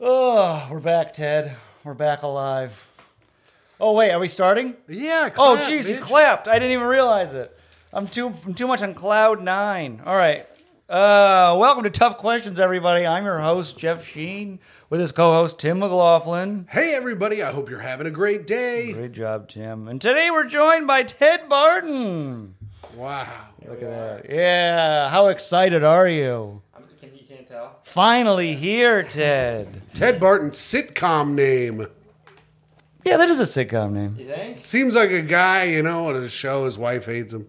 Oh, we're back, Ted. We're back alive. Oh wait, are we starting? Yeah. Oh clap, jeez, you bitch. clapped. I didn't even realize it. I'm too I'm too much on cloud nine. All right. Uh, welcome to Tough Questions, everybody. I'm your host Jeff Sheen with his co-host Tim McLaughlin. Hey, everybody. I hope you're having a great day. Great job, Tim. And today we're joined by Ted Barton. Wow. Look at that. Yeah. How excited are you? I'm, can you can't tell? Finally here, Ted. Ted Barton sitcom name. Yeah, that is a sitcom name. You think? Seems like a guy, you know, at a show, his wife hates him.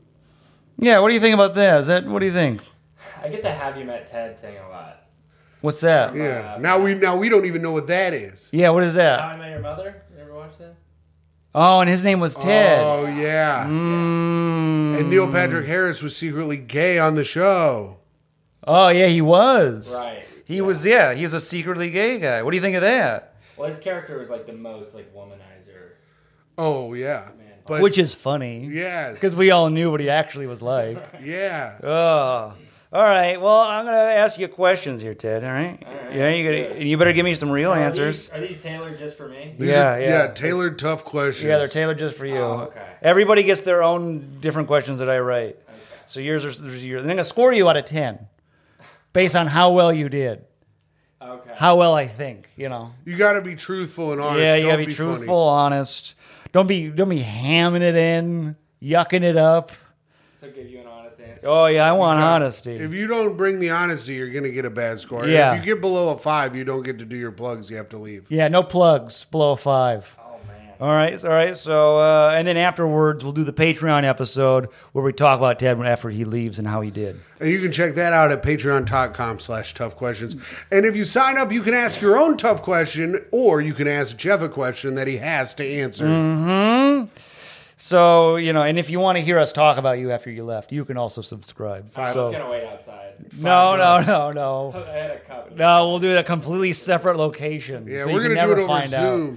Yeah. What do you think about that? Is that what do you think? I get the "Have you met Ted" thing a lot. What's that? Yeah. Now we now we don't even know what that is. Yeah. What is that? How that? I Met Your Mother. You ever watch that? Oh, and his name was Ted. Oh yeah. Mm. And Neil Patrick Harris was secretly gay on the show. Oh yeah, he was. Right. He was yeah, he was a secretly gay guy. What do you think of that? Well, his character was like the most like womanizer. Oh yeah. Man. But Which is funny. yes. Because we all knew what he actually was like. yeah. oh. All right. Well, I'm gonna ask you questions here, Ted. All right. All right, yeah, you let's do gotta, you better give me some real Are answers. These, are these tailored just for me? These Yeah, are- yeah. tailored tough questions. Yeah, they're tailored just for you. Oh, okay. Everybody gets their own different questions that I write. Okay. So yours are there's yours. I'm gonna score you out of ten, based on how well you did, Okay. how well I think. You know. You got to be truthful and honest. yeah, you gotta be, be truthful, funny. honest. Don't be don't be hamming it in, yucking it up. So give you an honest answer. Oh yeah, I want Yeah. honesty. If you don't bring the honesty, you're going to get a bad score. Yeah. If you get below a five, you don't get to do your plugs. You have to leave. yeah, no plugs below a five. Man. All right, all right. So uh, and then afterwards, we'll do the Patreon episode where we talk about Ted after he leaves and how he did. And you can check that out at patreon.com slash tough questions. And if you sign up, you can ask your own tough question or you can ask Jeff a question that he has to answer. Mm-hmm. So you know, and if you want to hear us talk about you after you left, you can also subscribe. I So was gonna wait outside. no, no, no, no. I had a cup. No, we'll do it at a completely separate location. Yeah, so we're going to do never it over find out.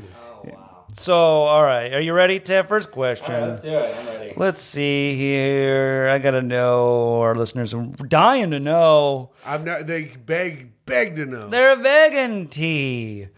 Zoom. Wow. So, all right, are you ready, Ted? First question. All right, let's do it. I'm ready. Let's see here. I gotta know. Our listeners are dying to know. I'm not, they beg, beg to know. They're begging T.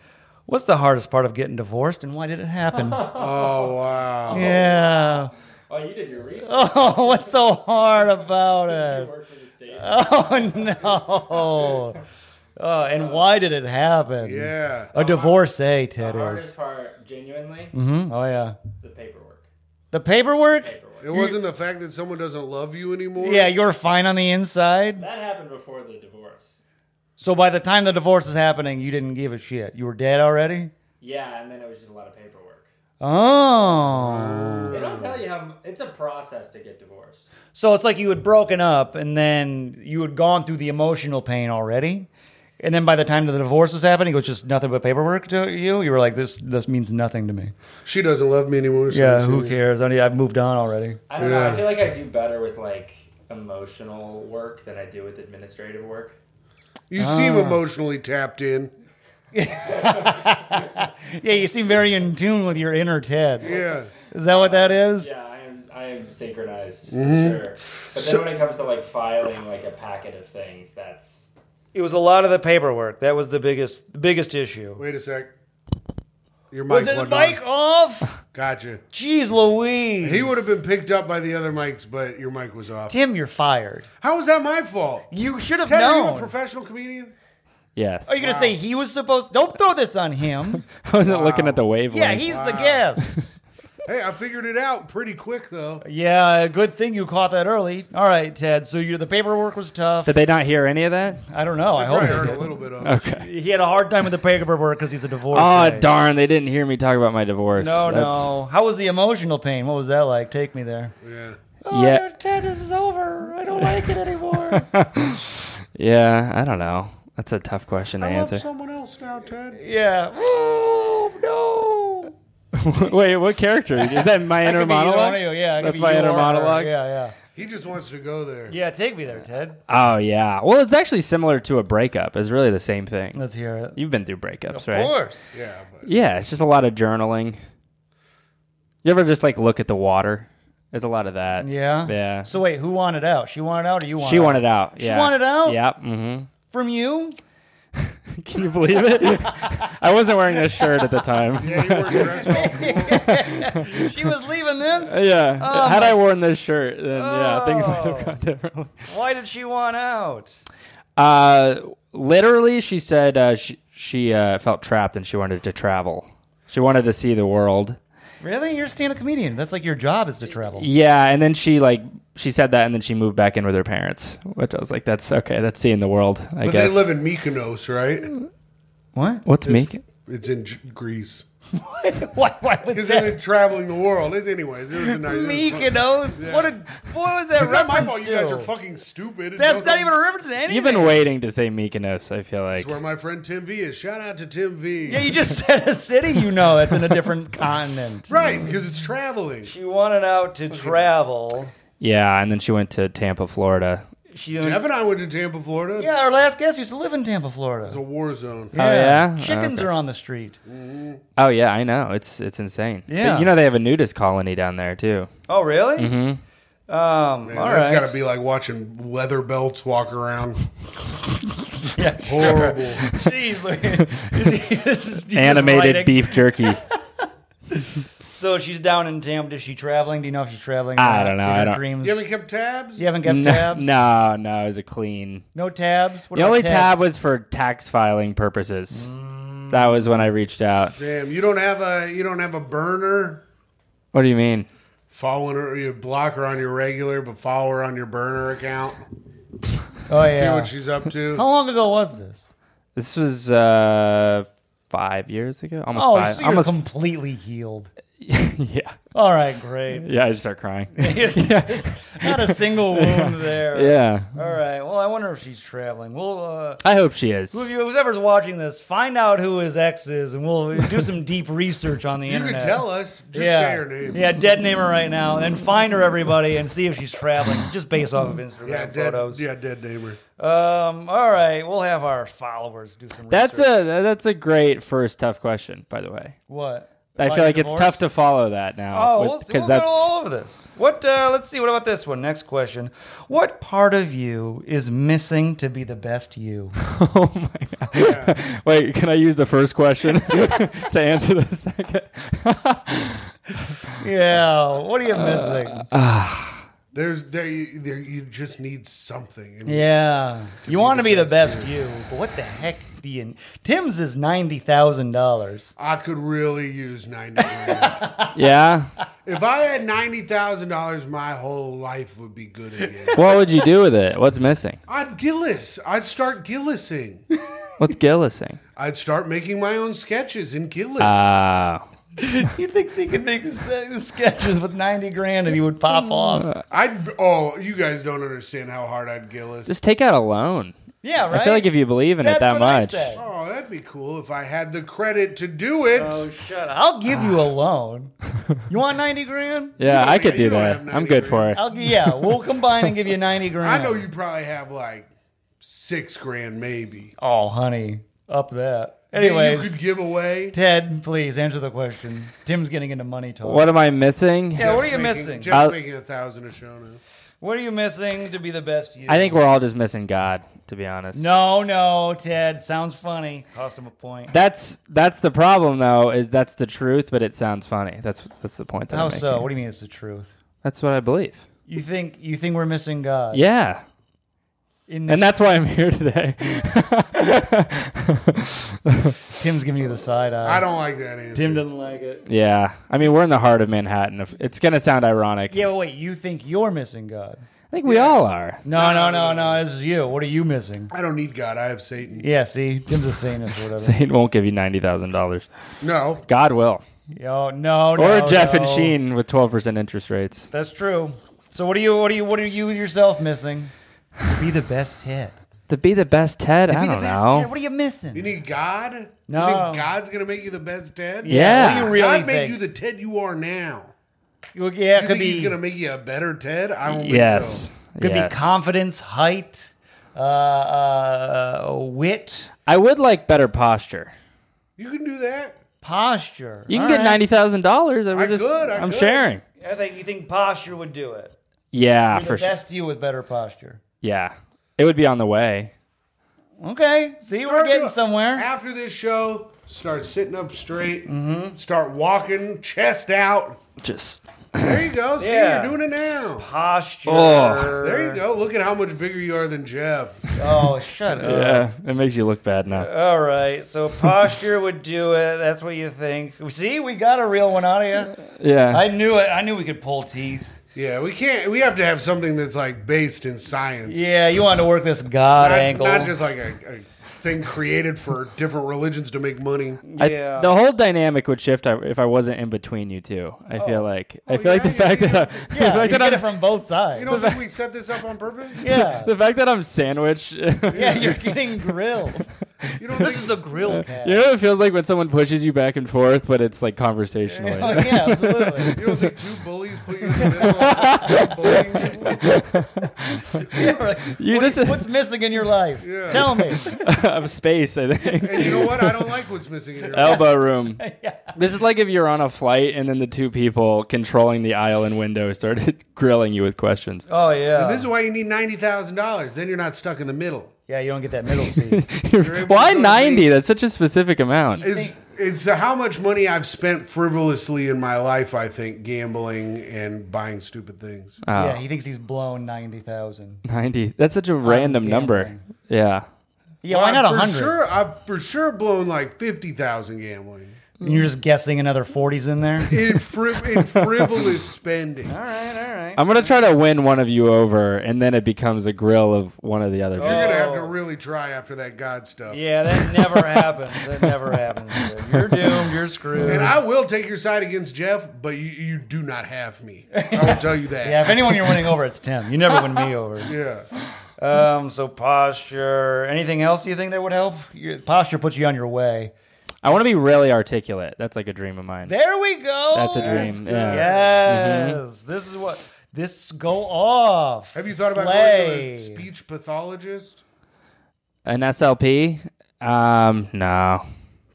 What's the hardest part of getting divorced, and why did it happen? Oh, wow. yeah. Oh, you did your research. Oh, what's so hard about You it? work for the state. Oh no. Oh, and why did it happen? Yeah. A divorcee, the Ted hardest part, genuinely, hmm Oh yeah. the paperwork. The paperwork. Paperwork. It wasn't the fact that someone doesn't love you anymore. Yeah, you're fine on the inside. That happened before the divorce. So by the time the divorce is happening, you didn't give a shit. You were dead already. Yeah, and then it was just a lot of paperwork. Oh. They don't tell you how it's a process to get divorced. So it's like you had broken up and then you had gone through the emotional pain already. And then by the time the divorce was happening, it was just nothing but paperwork to you. You were like, this this means nothing to me. She doesn't love me anymore. so Yeah, it's- who cares? I mean, I've moved on already. I don't know. Yeah. I feel like I do better with like emotional work than I do with administrative work. You Ah. seem emotionally tapped in. Yeah, you seem very in tune with your inner Ted. Yeah. Is that what that is? Yeah, I am. I am synchronized Mm-hmm. for sure. But then So- when it comes to like filing like a packet of things, that's It was a lot of the paperwork. That was the biggest the biggest issue. Wait a sec. Your mic Was his plugged mic on. off? Gotcha. Jeez Louise. He would have been picked up by the other mics, but your mic was off. Tim, you're fired. How was that my fault? You should have Ted, are you a professional comedian? Yes. Are you gonna say he was supposed? Don't throw this on him. I wasn't looking at the wavelength. yeah, he's the guest. Hey, I figured it out pretty quick though. Yeah, good thing you caught that early. All right, Ted. So you the paperwork was tough. Did they not hear any of that? I don't know. I I hope probably they heard a little bit of it. Okay. he had a hard time with the paperwork because he's a divorce. Oh darn! They didn't hear me talk about my divorce. No, That's- no. How was the emotional pain? What was that like? Take me there. Yeah. Oh, Yeah. Ted, this is over. I don't like it anymore. Yeah, I don't know. That's a tough question to I love answer. someone else now, Ted. yeah. Oh no. Wait, what character is that? My inner could be either one monologue. you. Yeah, That's my inner monologue? Yeah, yeah. He just wants to go there. Yeah, take me there, Ted. Oh yeah. Well, it's actually similar to a breakup. It's really the same thing. Let's hear it. You've been through breakups, Of right? Of course. Yeah, but Yeah, it's just a lot of journaling. You ever just like look at the water? It's a lot of that. Yeah. Yeah. So wait, who wanted out? She wanted out, or you wanted? she out? wanted out. She wanted out? Yeah. Mm-hmm. from you. Can you believe it? I wasn't wearing this shirt at the time. Yeah, you were dressed all cool. she was leaving this. Yeah. Oh Had my- I worn this shirt, then yeah, things might Oh. have gone differently. Why did she want out? Uh, literally, she said uh, she she uh, felt trapped and she wanted to travel. She wanted to see the world. Really? You're a stand-up comedian. That's like your job is to travel. Yeah, and then she like she said that, and then she moved back in with her parents, which I was like, that's okay. That's seeing the world. I But guess. they live in Mykonos, right? What? What's me? It's in G- Greece. Why? Why would Because that? they're traveling the world. It, anyways, it was a nice. it was fun. Mykonos. Yeah. What a boy was that It's not my reference fault. You to? guys are fucking stupid. That's don't even a reference to anything. You've been waiting to say Mykonos. I feel like. That's where my friend Tim V is. Shout out to Tim V. Yeah, you just said a city you know that's in a different continent. right, because it's traveling. She wanted out to travel. Yeah, and then she went to Tampa, Florida. She, Jeff and I went to Tampa, Florida. It's, yeah, our last guest used to live in Tampa, Florida. it's a war zone. Oh, yeah? Chickens Okay. are on the street. Oh yeah, I know. It's it's insane. But Yeah. you know they have a nudist colony down there too. Oh, really? Mm-hmm. Um, Man, all that's right. got to be like watching leather belts walk around. Yeah. Horrible. Jeez, look. this is just Animated writing. beef jerky. So she's down in Tampa. Is she traveling? Do you know if she's traveling? I don't know. in I her don't- Dreams? You haven't kept tabs? You haven't kept no, tabs? no, no, it was a clean. No tabs? What the about only tabs? tab was for tax filing purposes. That was when I reached out. Damn, you don't have a you don't have a burner. What do you mean? Following her, you block her on your regular, but follow her on your burner account. Oh, yeah. See yeah. what she's up to. How long ago was this? This was uh five years ago. Almost Oh, five. so you're almost. completely healed. yeah. All right, great. Yeah. I just start crying. Not a single wound there. yeah. All right. Well, I wonder if she's traveling. We'll uh, I hope she is. whoever's watching this, find out who his ex is, and we'll do some deep research on the You internet. can tell us. Just yeah. say her name. Yeah, dead name her right now, and then find her, everybody, and see if she's traveling, just based off of Instagram Yeah, dead. photos. Yeah, dead neighbor. Um. All right, we'll have our followers do some. That's research. a that's a great first tough question, by the way. what? I feel your like it's tough to follow that now. Oh, with- we'll, we'll that's all over this. What? Uh, let's see. What about this one? Next question. What part of you is missing to be the best you? oh my god. Wait, can I use the first question to answer the second? yeah. What are you missing? There's there you, there you just need something. And yeah. You want to the be the best best you, but what the heck do you? Tim's is ninety thousand dollars. I could really use ninety grand. yeah. if I had ninety thousand dollars, my whole life would be good again. What would you do with it? What's missing? I'd Gillis. I'd start Gillising. What's Gillising? I'd start making my own sketches in Gillis. Ah. He thinks he can make sketches with ninety grand and he would pop mm. off. Uh, I'd oh, you guys don't understand how hard I'd Gillis. just take out a loan. Yeah, right. I feel like if you believe in That's it that what I much. said. Oh, that'd be cool if I had the credit to do it. Oh, shut up! I'll give you a ah. loan. You want ninety grand? Yeah, You I could you do don't that. have I'm 90 good for it. I'll gi- yeah. We'll combine and give you ninety grand. I know you probably have like six grand, maybe. Oh, honey, up that. That you Anyways, could give away. Ted, please answer the question. Tim's getting into money talk. What am I missing? Yeah, what are you making- missing? Jeff's I'll- making a thousand a show now. What are you missing to be the best you? I think we're all just missing God, to be honest. No, no, Ted. Sounds funny. Cost him a point. That's that's the problem though, is that's the truth, but it sounds funny. That's that's the point that How I'm so? making. What do you mean it's the truth? That's what I believe. You think you think we're missing God? Yeah. In And that's why I'm here today. Tim's giving you the side eye. I don't like that answer. Tim doesn't like it. yeah. I mean, we're in the heart of Manhattan. If- It's going to sound ironic. Yeah, but wait. You think you're missing God? I think we all are. No, no, no, no. This is you. What are you missing? I don't need God. I have Satan. Yeah, see, Tim's a Satanist or whatever. Satan won't give you $90,000. No. God will. Yo, no, Or no, Jeff and no. Sheen with 12% interest rates. That's true. So what are you? What are you? What are you yourself missing? To be the best Ted. To be the best Ted, To I be don't the best know. Ted. What are you missing? You need God? No. You think God's going to make you the best Ted? Yeah. What do you really God made think? you the Ted you are now. Well, yeah, it You could think be. he's going to make you a better Ted? I don't Yes. think could yes. be confidence, height, uh, uh, wit, I would like better posture. so. You can do that. posture. You can All get right. ninety thousand dollars. I just, could, I I'm could. sharing. I think you think posture would do it. Yeah, Be for the sure. best you with better posture. Yeah, it would be on the way. Okay. See, we're Start getting doing- somewhere. After this show, start sitting up straight. Mm-hmm. Start walking, chest out. Just There you go. See, Yeah. you're doing it now. Posture. Oh. There you go. Look at how much bigger you are than Jeff. Oh, shut up. yeah, it makes you look bad now. All right. So posture would do it. That's what you think. See, we got a real one out of you. Yeah, I knew it. I knew we could pull teeth. Yeah, we can't. We have to have something that's like based in science. Yeah, you want to work this god not, angle. not just like a, a thing created for different religions to make money. I, yeah. the whole dynamic would shift if I wasn't in between you two. I feel oh. like oh, I Oh, feel like the yeah, fact yeah, that I, yeah, the you fact that get I'm it from both sides. You don't think we set this up on purpose? yeah. the fact that I'm sandwiched. yeah, you're getting grilled. You don't This think is the grill cast. You know what it feels like when someone pushes you back and forth, but it's like conversationally. Oh, yeah, absolutely. you don't think two bullies put you in the middle of bullying? Yeah, like, You what- just- what's missing in your life? Yeah. Tell me. of space, I think. And you know what? I don't like what's missing in your life. Elbow room. This is like if you're on a flight and then the two people controlling the aisle and window started grilling you with questions. Oh yeah. And this is why you need ninety thousand dollars. Then you're not stuck in the middle. Yeah, you don't get that middle seat. Why to 90? That's such a specific amount. It's, it's uh, how much money I've spent frivolously in my life. I think gambling and buying stupid things. Oh, Yeah, he thinks he's blown ninety thousand. 90. That's such a random number. gambling. Yeah. Yeah, why Well, not for hundred? Sure, I've for sure blown like fifty thousand gambling You're just guessing another forties in there. in, friv- in frivolous spending. all right, all right. I'm going to try to win one of you over, and then it becomes a grill of one of the other You're people. gonna have to really try after that God stuff. Yeah, that never happens. That never happens. You're doomed. You're screwed. And I will take your side against Jeff, but you, you do not have me. I will tell you that. yeah, if anyone you're winning over, it's Tim. You never win me over. Yeah. Um, so posture. Anything else you think that would help? Your, posture puts you on your way. I want to be really articulate. That's like a dream of mine. There we go. That's a dream. good. Yeah. Yes, this is what this go off. Have you thought about Slay. going to a speech pathologist? An SLP? Um, no.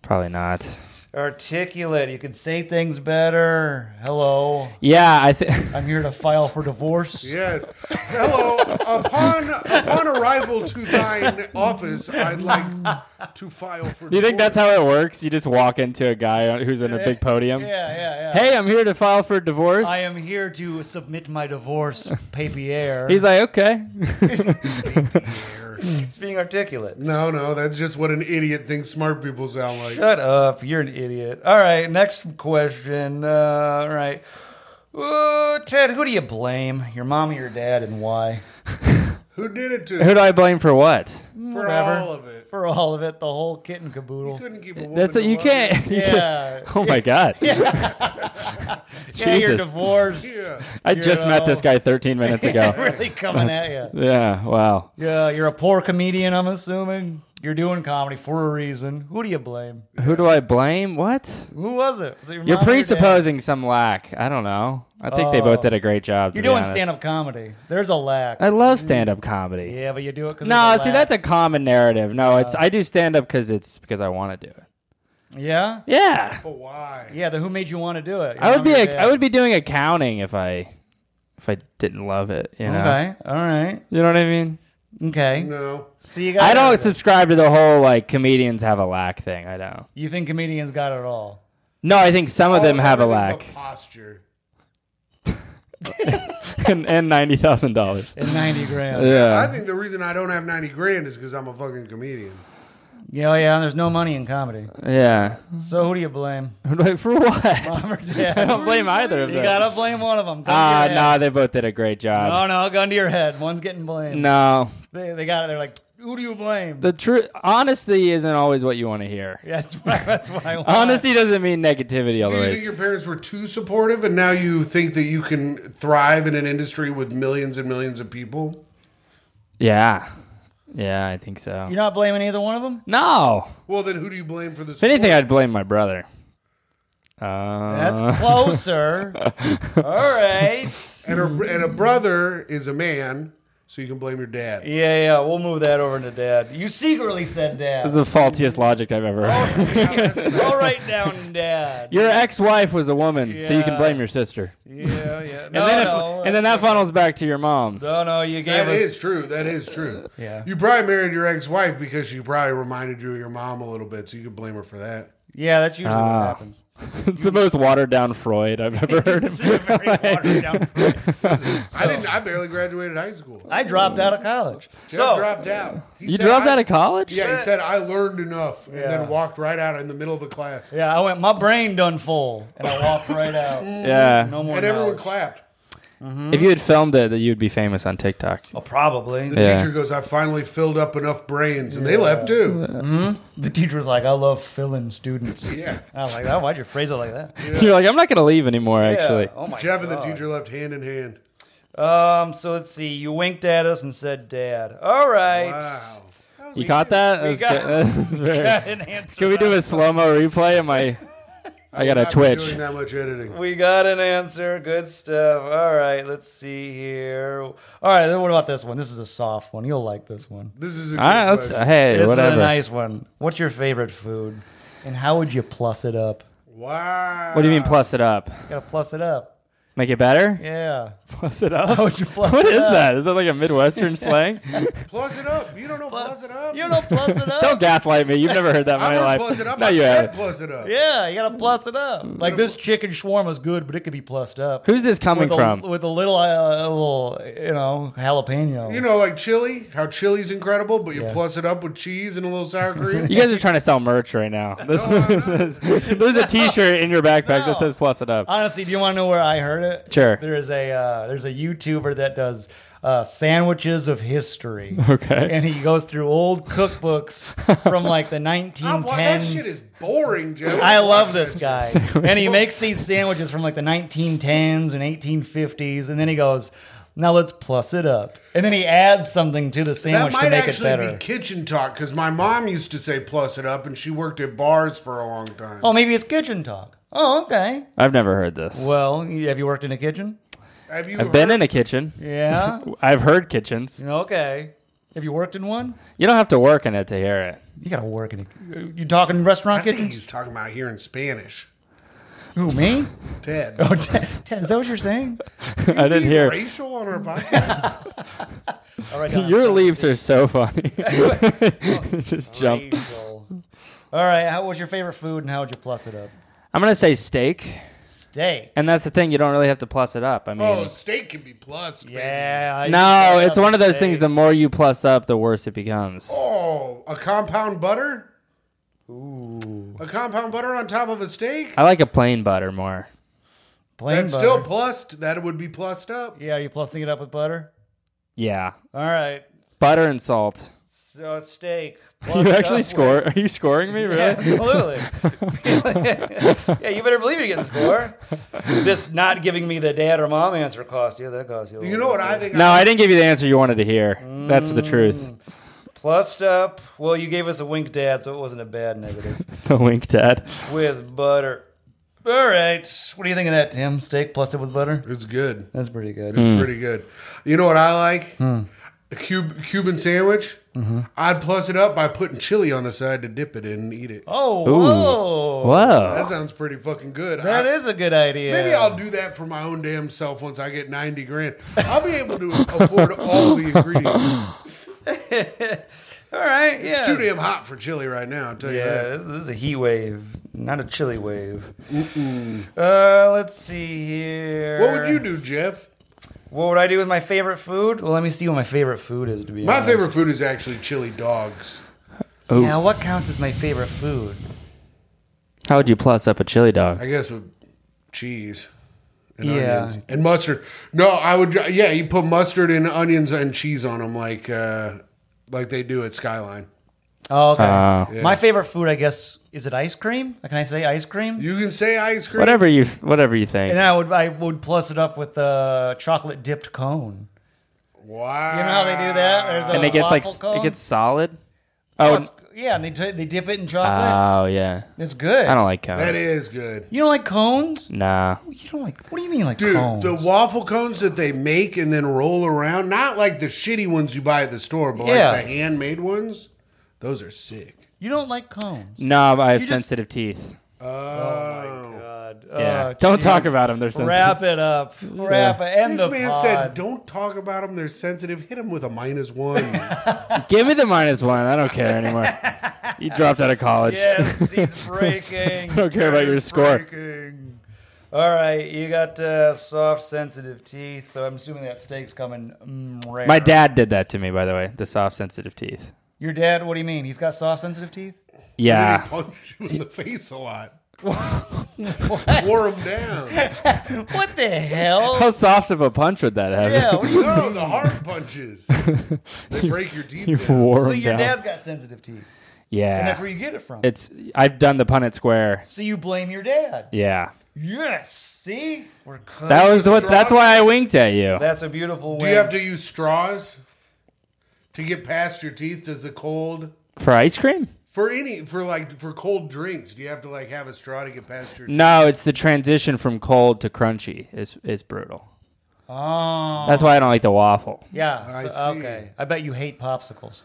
Probably not. Articulate. You can say things better. Hello, Yeah, I think I'm here to file for divorce. Yes. Hello. upon upon arrival to thine office, I'd like to file for. Do you think that's how it works? You just walk into a guy who's in a big podium. Yeah, yeah, yeah. Hey, I'm here to file for divorce. I am here to submit my divorce papier. He's like, okay. He's being articulate. No, no, that's just what an idiot thinks smart people sound like. Shut up. You're an idiot. All right, next question. Uh, all right. Uh, Ted, who do you blame? Your mom or your dad, and why? Who did it to Who do I blame for what? for Whatever. all of it? For all of it, the whole kit and caboodle. Couldn't keep a woman. That's to you love can't. you can't- Yeah. Oh my god. Yeah, you're Jesus. divorced. Yeah. I just met this uh, guy 13 minutes ago. really coming at you. yeah. Wow. Yeah, you're a poor comedian, I'm assuming. You're doing comedy for a reason. Who do you blame? Who do I blame? What? Who was it? Was it your You're mom or your dad? presupposing some lack. I don't know. I think they both did a great job. You're doing stand up comedy. There's a lack. I love stand up comedy. yeah, but you do it because No, see that's a common narrative. No, it's I do stand up because it's because I want to do it. Yeah? Yeah, But why? Yeah, the who made you want to do it? Your I would mom be or your a, dad? I would be doing accounting if I if I didn't love it. You know, Okay, all right. you know what I mean. Okay. No. So you got I don't subscribe to the whole like comedians have a lack thing. I don't. You think comedians got it all? No, I think some of them have a lack but Posture. and, and ninety thousand dollars. In 90 grand. Yeah. I think the reason I don't have 90 grand is because I'm a fucking comedian. Yeah, yeah, there's no money in comedy. yeah. So who do you blame? For what? Mom or I don't blame either of them. You gotta blame one of them. Ah, nah, they both did a great job. No, no, gun to your head. One's getting blamed. No, They, they got it. They're like, who do you blame? the truth, honesty isn't always what you want to hear. Yeah, that's why. that's what I want. Honesty doesn't mean negativity always. Do you think your parents were too supportive and now you think that you can thrive in an industry with millions and millions of people? Yeah, yeah, I think so. You're not blaming either one of them? No, Well, then who do you blame for this? if anything, I'd blame my brother. That's Uh, closer. All right. and, a, and a brother is a man so you can blame your dad. Yeah, yeah. We'll move that over to dad. You secretly said dad. This is the faultiest logic I've ever heard. Oh, I'll write down dad. Your ex-wife was a woman, so you can blame your sister. Yeah, yeah. And No, then, if, no. and then that funnels back to your mom. No, no. You gave That us. is true. That is true. Yeah. You probably married your ex-wife because she probably reminded you of your mom a little bit, so you could blame her for that. Yeah, that's usually Ah. what happens. It's the most watered down Freud I've ever heard It's of. just a very watered down. I didn't. I barely graduated high school. I dropped out of college. Jeff so dropped out. He You said, dropped I- out of college? Yeah, he said I learned enough, and Yeah. then walked right out in the middle of the class, yeah, I went. My brain done full, and I walked right out. Yeah. No more. and everyone knowledge. clapped. If you had filmed it, that you'd be famous on TikTok. Oh, probably. The Yeah. teacher goes, "I finally filled up enough brains," and they left too. The teacher was like, "I love filling students." Yeah. I was like, "Oh, why'd you phrase it like that?" You're like, I'm not gonna leave anymore. Yeah. Actually, Oh my Jeff and the God. teacher left hand in hand. Um. So let's see. You winked at us and said, "Dad." All right. Wow. you caught that? We That's got- good. That's very- an answer Can we do a slow mo replay? Am I? I got a twitch. Doing that much editing. We got an answer. Good stuff. All right. Let's see here. All right. Then what about this one? This is a soft one. You'll like this one. This is a good All right, let's. question. Hey, this whatever. is a nice one. What's your favorite food? And how would you plus it up? Wow. what do you mean plus it up? You gotta plus it up. Make it better? Yeah. Plus it up. How would you plus What it is up? that? Is that like a Midwestern slang? Plus it up. You don't know plus it up. You don't know plus it up. Don't gaslight me. You've never heard that in I my life. plus it up. No, I you said haven't. plus it up. Yeah, you gotta plus it up. Like this chicken shawarma is good, but it could be plussed up. Who's this coming with from? A, with a little, uh, little, you know, jalapeno. You know, like chili. How chili's incredible, but you Yeah. plus it up with cheese and a little sour cream. You guys are trying to sell merch right now. This, No, I'm this is, there's a T-shirt in your backpack No. that says "plus it up." Honestly, do you want to know where I heard it? Sure. There is a uh, there's a YouTuber that does uh, sandwiches of history. Okay. And he goes through old cookbooks from like the 1910s. Oh, boy, that shit is boring, Joe. I love this guy. and he makes these sandwiches from like the 1910s and 1850s. And then he goes, now let's plus it up. And then he adds something to the sandwich to make it better. That might actually better. be kitchen talk because my mom used to say plus it up, and she worked at bars for a long time. oh, maybe it's kitchen talk. Oh, okay. I've never heard this. Well, have you worked in a kitchen? Have you I've been in a kitchen. Yeah. I've heard kitchens. okay. Have you worked in one? You don't have to work in it to hear it. You gotta work in a. You talking I restaurant think kitchens? he's talking about hearing Spanish. Who me? Ted. Oh, Ted, Ted, is that what you're saying? I didn't hear. racial on our podcast. All right. Your Don, leaps are so funny. Just jump. Racial. All right. How was your favorite food, and how would you plus it up? I'm gonna say steak, Steak. and that's the thing. You don't really have to plus it up. I mean, oh, steak can be plus. Yeah. I no, used to it's love one of those steak. things. The more you plus up, the worse it becomes. Oh, a compound butter? Ooh. A compound butter on top of a steak? I like a plain butter more. Plain That's butter. still plussed. That would be plussed up. Yeah. Are you plussing it up with butter? Yeah, All right. butter and salt. So it's steak. you actually score? with- Are you scoring me? Really? Yeah, absolutely. yeah, you better believe you're getting score. This not giving me the dad or mom answer cost you. That cost you. a You know what. I think? No, I didn't give you the answer you wanted to hear. That's the truth. Mm. Plussed up. Well, you gave us a wink, dad, so it wasn't a bad negative. a wink, Dad. with butter. All right. What do you think of that, Tim? Steak plus it with butter? It's good. That's pretty good. It's pretty good. You know what I like? Hmm. A cube, Cuban sandwich. Mm-hmm. I'd plus it up by putting chili on the side to dip it in and eat it. Oh, Ooh. whoa. Whoa. That sounds pretty fucking good. That I- is a good idea. Maybe I'll do that for my own damn self once I get 90 grand. I'll be able to afford all the ingredients. All right. Yeah. It's too damn hot for chili right now, I'll tell you that. this, this is a heat wave, not a chilly wave. Uh, let's see here. What would you do, Jeff? What would I do with my favorite food? Well, let me see what my favorite food is. To be My honest. favorite food is actually chili dogs. Ooh. Yeah, what counts as my favorite food? How would you plus up a chili dog? I guess with cheese and Yeah. onions and mustard. No, I would. Yeah, you put mustard and onions and cheese on them like uh, like they do at Skyline. Oh, okay. Uh, Yeah. My favorite food, I guess, is it ice cream? Can I say ice cream? You can say ice cream. whatever you, whatever you think. And I would I would plus it up with a chocolate dipped cone. Wow. You know how they do that? There's a and it gets like cone? it gets solid. Oh, Oh, it's- Yeah, and they t- they dip it in chocolate. Oh yeah. it's good. I don't like cones. That is good. You don't like cones? Nah. You don't like? What do you mean like cones? Dude, cones? the waffle cones that they make and then roll around, not like the shitty ones you buy at the store, but Yeah. like the handmade ones, those are sick. you don't like cones? No, but I have You just- sensitive teeth. Oh. God. Yeah. Oh, don't talk about them. They're sensitive. Wrap it up. Wrap it. End This the man pod. said, "Don't talk about them. They're sensitive. Hit them with a minus one." Give me the minus one. I don't care anymore. you dropped out of college. Yes, he's breaking. I don't care about your score. breaking. All right, you got uh, soft, sensitive teeth, so I'm assuming that steak's coming mm, rare. My dad did that to me, by the way. The soft, sensitive teeth. Your dad? What do you mean? He's got soft, sensitive teeth? He Yeah. punch you in the face a lot. Wore him down. What the hell? How soft of a punch would that have? yeah. What do you, No, the hard punches. They break your teeth you down. wore so him your down. dad's got sensitive teeth, yeah. and that's where you get it from. it's. I've done the Punnett Square. so you blame your dad. Yeah. Yes. See, we're. That was what. That's why I winked at you. That's a beautiful. Do win. you have to use straws to get past your teeth? Does the cold For ice cream? For any for like for cold drinks? Do you have to like have a straw to get past your? teeth? No, it's the transition from cold to crunchy is is brutal. Oh. That's why I don't like the waffle. Yeah. I so- see. okay. I bet you hate popsicles.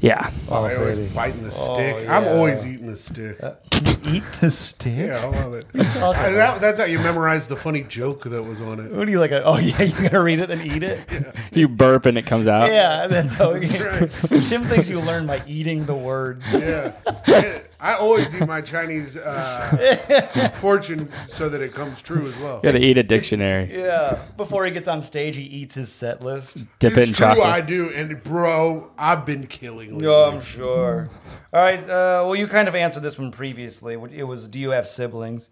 Yeah. Oh, I always baby. biting the oh, stick. I'm always eating the stick. Uh, eat the stick. yeah, I love it. I- that- that's how you memorize the funny joke that was on it. What do you like? A, oh yeah, you gotta read it then eat it. You burp and it comes out. Yeah, that's how. You, right. Tim thinks you learn by eating the words. Yeah, I always eat my Chinese uh, fortune so that it comes true as well. You gotta eat a dictionary. Yeah. Before he gets on stage, he eats his set list. Dip it in It's true, chocolate. I do, and bro, I've been killing. lately. No, I'm sure. All right. Uh, well, you kind of answered this one previously. It was, do you have siblings?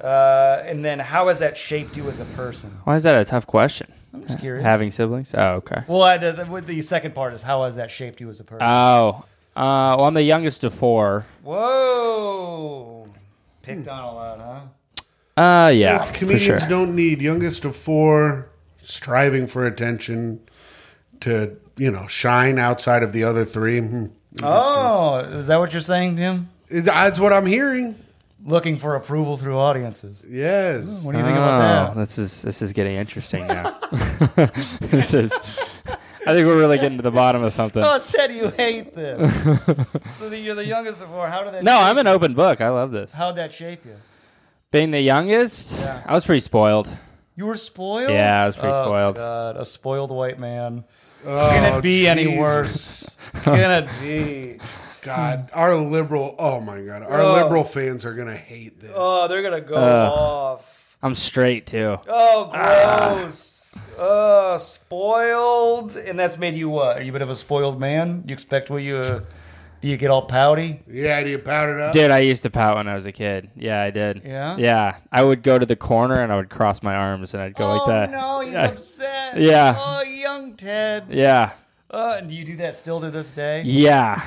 Uh, and then, how has that shaped you as a person? Why is that a tough question? I'm just curious. Having siblings? Oh, okay. Well, I, the, the, the second part is how has that shaped you as a person? Oh. Uh, well, I'm the youngest of four. Whoa. Picked on a lot, huh? Uh, yeah, Says for comedians sure. don't need youngest of four, striving for attention to you know shine outside of the other three. Hmm. Oh, is that what you're saying, Tim? That's what I'm hearing. Looking for approval through audiences. Yes. What do you think about Oh, that? this is this is getting interesting now. this is. I think we're really getting to the bottom of something. Oh, Ted, you hate this. so that you're the youngest of four. How did that? No, shape I'm an you? open book. I love this. How'd that shape you? Being the youngest, Yeah. I was pretty spoiled. You were spoiled. Yeah, I was pretty Oh, spoiled. God, a spoiled white man. Oh, Can it be any worse? Can it be? God, our liberal. Oh my God, our Oh. liberal fans are gonna hate this. Oh, they're gonna go Ugh. off. I'm straight too. Oh, ah. gross. Uh, spoiled, and that's made you what? Are you a bit of a spoiled man? You expect what you? Uh, do you get all pouty? yeah, do you pout it up? Dude, I used to pout when I was a kid. Yeah, I did. Yeah? Yeah. I would go to the corner and I would cross my arms and I'd go oh like that. no, he's yeah. upset. Yeah. Oh, young Ted. Yeah. Uh, and do you do that still to this day? Yeah.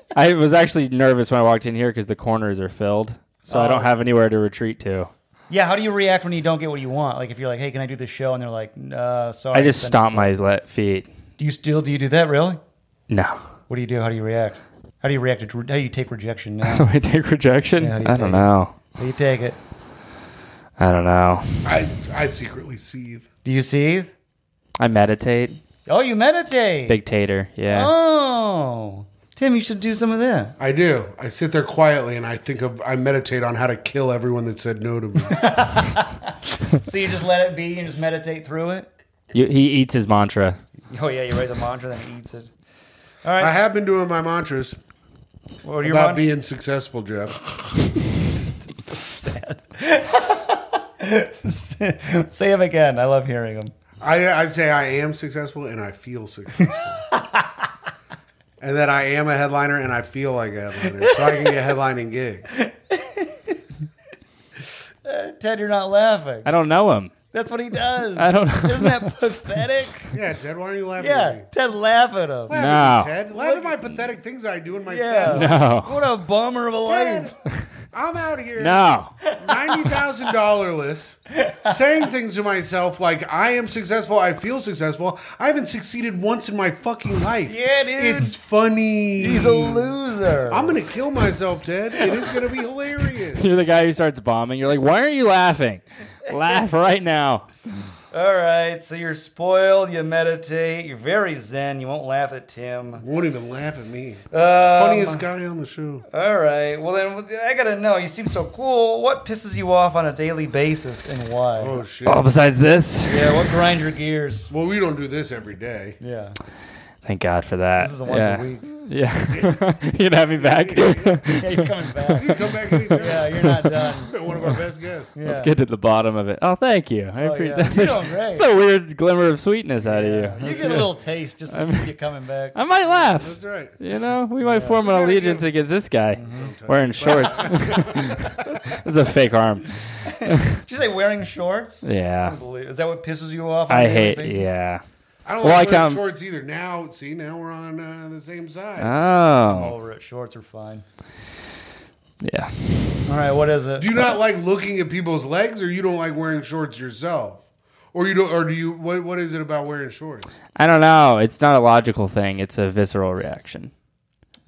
I was actually nervous when I walked in here because the corners are filled. So I Oh. don't have anywhere to retreat to. Yeah. How do you react when you don't get what you want? Like if you're like, "Hey, can I do this show?" and they're like, uh, "Sorry." I just send- stomp my le- feet. Do you still do you do that really? No. What do you do? How do you react? How do you react? To, how do you take rejection now? Do I take rejection? Yeah, how do you I take don't it? know. how do you take it? I don't know. I I secretly seethe. Do you seethe? I meditate. Oh, you meditate. Big tater. Yeah. Oh, Tim, you should do some of that. I do. I sit there quietly and I think of. I meditate on how to kill everyone that said no to me. So you just let it be and just meditate through it. You, he eats his mantra. Oh yeah, you raise a mantra, then he eats it. All right. I have been doing my mantras what are your about man- being successful, Jeff. sad. Say them again. I love hearing them. I, I say I am successful and I feel successful. and that I am a headliner and I feel like a headliner. So I can get headlining gigs. Uh, Ted, you're not laughing. I don't know him. That's what he does. I don't know. Isn't that pathetic? Yeah, Ted, why are you laughing at me? Yeah, Ted, laugh at him. Laugh at No. me, Ted. Laugh at my pathetic things I do in my Yeah. set. No. What a bummer of a life. I'm out here No. ninety thousand dollar list, saying things to myself like I am successful, I feel successful. I haven't succeeded once in my fucking life. Yeah, dude. It's funny. He's a loser. I'm gonna kill myself, Ted. It is gonna be hilarious. You're the guy who starts bombing. You're like, why aren't you laughing? Laugh right now. All right, so you're spoiled. You meditate. You're very zen. You won't laugh at Tim. Won't even laugh at me. Um, Funniest guy on the show. All right. Well, then I gotta know. You seem so cool. What pisses you off on a daily basis, and why? Oh shit. Oh, besides this, Yeah. What grinds your gears? Well, we don't do this every day. Yeah. thank God for that. This is a once yeah. a week. Yeah. you can have me back. Yeah, you're coming back. You come back anytime. Yeah, you're not done. You're One of our best guests. Yeah. Let's get to the bottom of it. Oh, thank you. I Oh, appreciate yeah. that. You're doing great. It's a weird glimmer of sweetness out of you. Yeah. You That's get a little taste just to keep you coming back. I might laugh. That's right. You know, we might form an allegiance against this guy Mm-hmm. wearing shorts. this is a fake arm. Did you say wearing shorts? Yeah. Is that what pisses you off? on a I hate. basis? Yeah. I don't Well, like I wearing count- shorts either. Now, see, now we're on uh, the same side. I'm Oh. over it. Shorts are fine. Yeah. All right, what is it? do you not like looking at people's legs, or you don't like wearing shorts yourself, or you don't, or do you? What What is it about wearing shorts? I don't know. It's not a logical thing. It's a visceral reaction.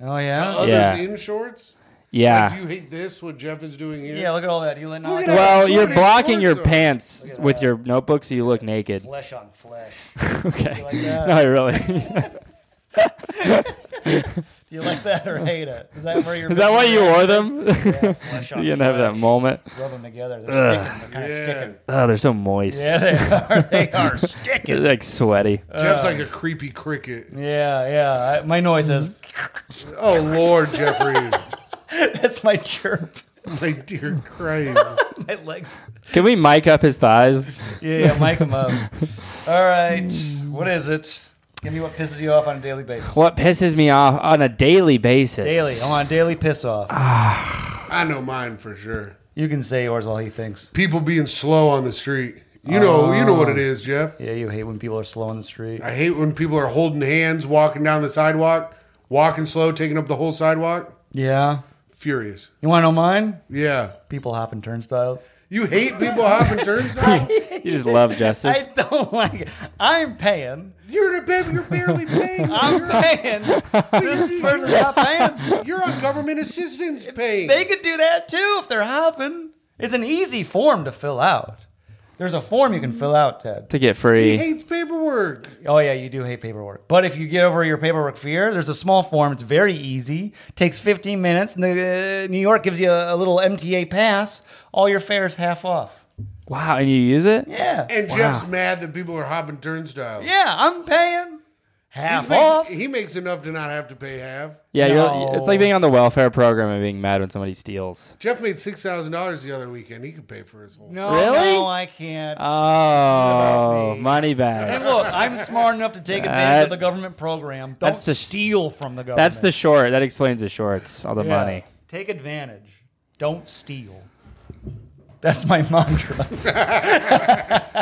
oh yeah. Others Yeah. in shorts. Yeah. Like, do you hate this? What Jeff is doing here? Yeah, look at all that. You let Look not at that. well, you're short blocking your shorts, though. pants at with that. your notebook, so you look naked. flesh on flesh. okay. like that? no, really. Do you like that or hate it? Is that where you're? Is that why you wore them? Yeah, flesh on you didn't have that flesh. moment. Rub them together. They're Ugh. sticking. They're kind of Yeah. sticking. Oh, they're so moist. Yeah, they are. They are They're sticking. like sweaty. Jeff's like a creepy cricket. Yeah, yeah. I, my noise is. Oh Lord, Jeffrey, That's my chirp. my dear Christ. My legs. Can we mic up his thighs? Yeah, yeah. Mic them up. All right. What is it? Give me what pisses you off on a daily basis. What pisses me off on a daily basis? Daily. I want a daily piss off. Ah. I know mine for sure. You can say yours while he thinks. People being slow on the street. You know, you know what it is, Jeff. Yeah, you hate when people are slow on the street. I hate when people are holding hands, walking down the sidewalk, walking slow, taking up the whole sidewalk. Yeah. Furious. You want to know mine? Yeah. People hopping turnstiles. You hate people hopping turnstiles? You just love justice. I don't like it. I'm paying. You're the baby. You're barely paying. I'm You're, paying. this person's not paying. you're on government assistance paying. They could do that too if they're hopping. It's an easy form to fill out. There's a form you can fill out, Ted. to get free. He free. hates paperwork. Oh yeah, you do hate paperwork. But if you get over your paperwork fear, there's a small form. It's very easy. Takes 15 minutes, and the, uh, New York gives you a, a little MTA pass. All your fares half off. Wow, and you use it? Yeah. And Jeff's mad that people are hopping turnstiles. Yeah, I'm paying half He's makes- off. he makes enough to not have to pay half. Yeah, No. you're, it's like being on the welfare program and being mad when somebody steals. Jeff made six thousand dollars the other weekend. He could pay for his whole. No, Really? no, I can't. Oh, me. money and bags. look, I'm smart enough to take advantage of the government program. Don't that's the sh- steal from the government. That's the short. That explains the shorts. All the Yeah. money. Take advantage. Don't steal. That's my mantra.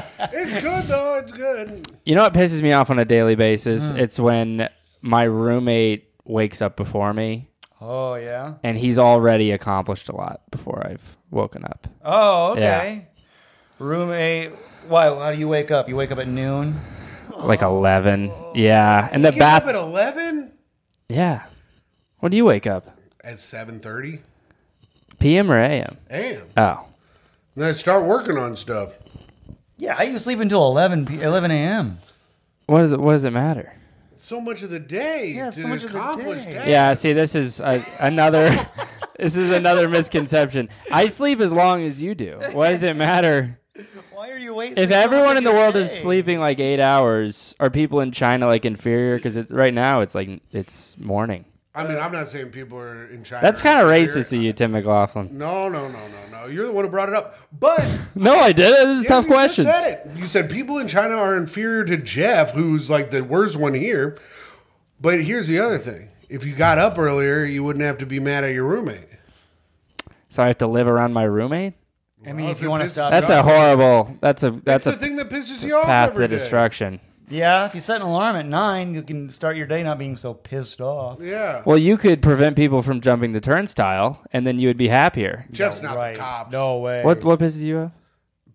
It's good though. It's good. You know what pisses me off on a daily basis? Hmm. It's when my roommate wakes up before me oh yeah. and he's already accomplished a lot before I've woken up. Oh okay. Roommate. Why? How do you wake up? You wake up at noon. Like 11. Yeah. And the Get up bath. at eleven. Yeah. When do you wake up? At seven thirty PM or AM? a.m. Oh. Then I start working on stuff. Yeah, I you sleep until 11 p- 11 a.m. What does it what does it matter? So much of the day Yeah, to so much of the accomplish day. tasks. Yeah, see this is a, another this is another misconception. I sleep as long as you do. What does it matter? Why are you waiting? If so much everyone in the your world is day? sleeping like 8 hours, are people in China like inferior cuz right now it's like it's morning. I mean, uh, I'm not saying people are in China. That's kind of racist of you, Tim McLaughlin. No, no, no, no, no. You're the one who brought it up. But No, I did. It was Yeah, tough question. you questions. said it. You said people in China are inferior to Jeff, who's like the worst one here. But here's the other thing: if you got up earlier, you wouldn't have to be mad at your roommate. So I have to live around my roommate? I mean, Well, if if you want to stop, That's a horrible. That's a That's that's the thing that pisses you off path every to day. destruction. Yeah, if you set an alarm at nine, you can start your day not being so pissed off. Yeah. Well, you could prevent people from jumping the turnstile, and then you would be happier. Jeff's not right. the cops. No way. What what pisses you off?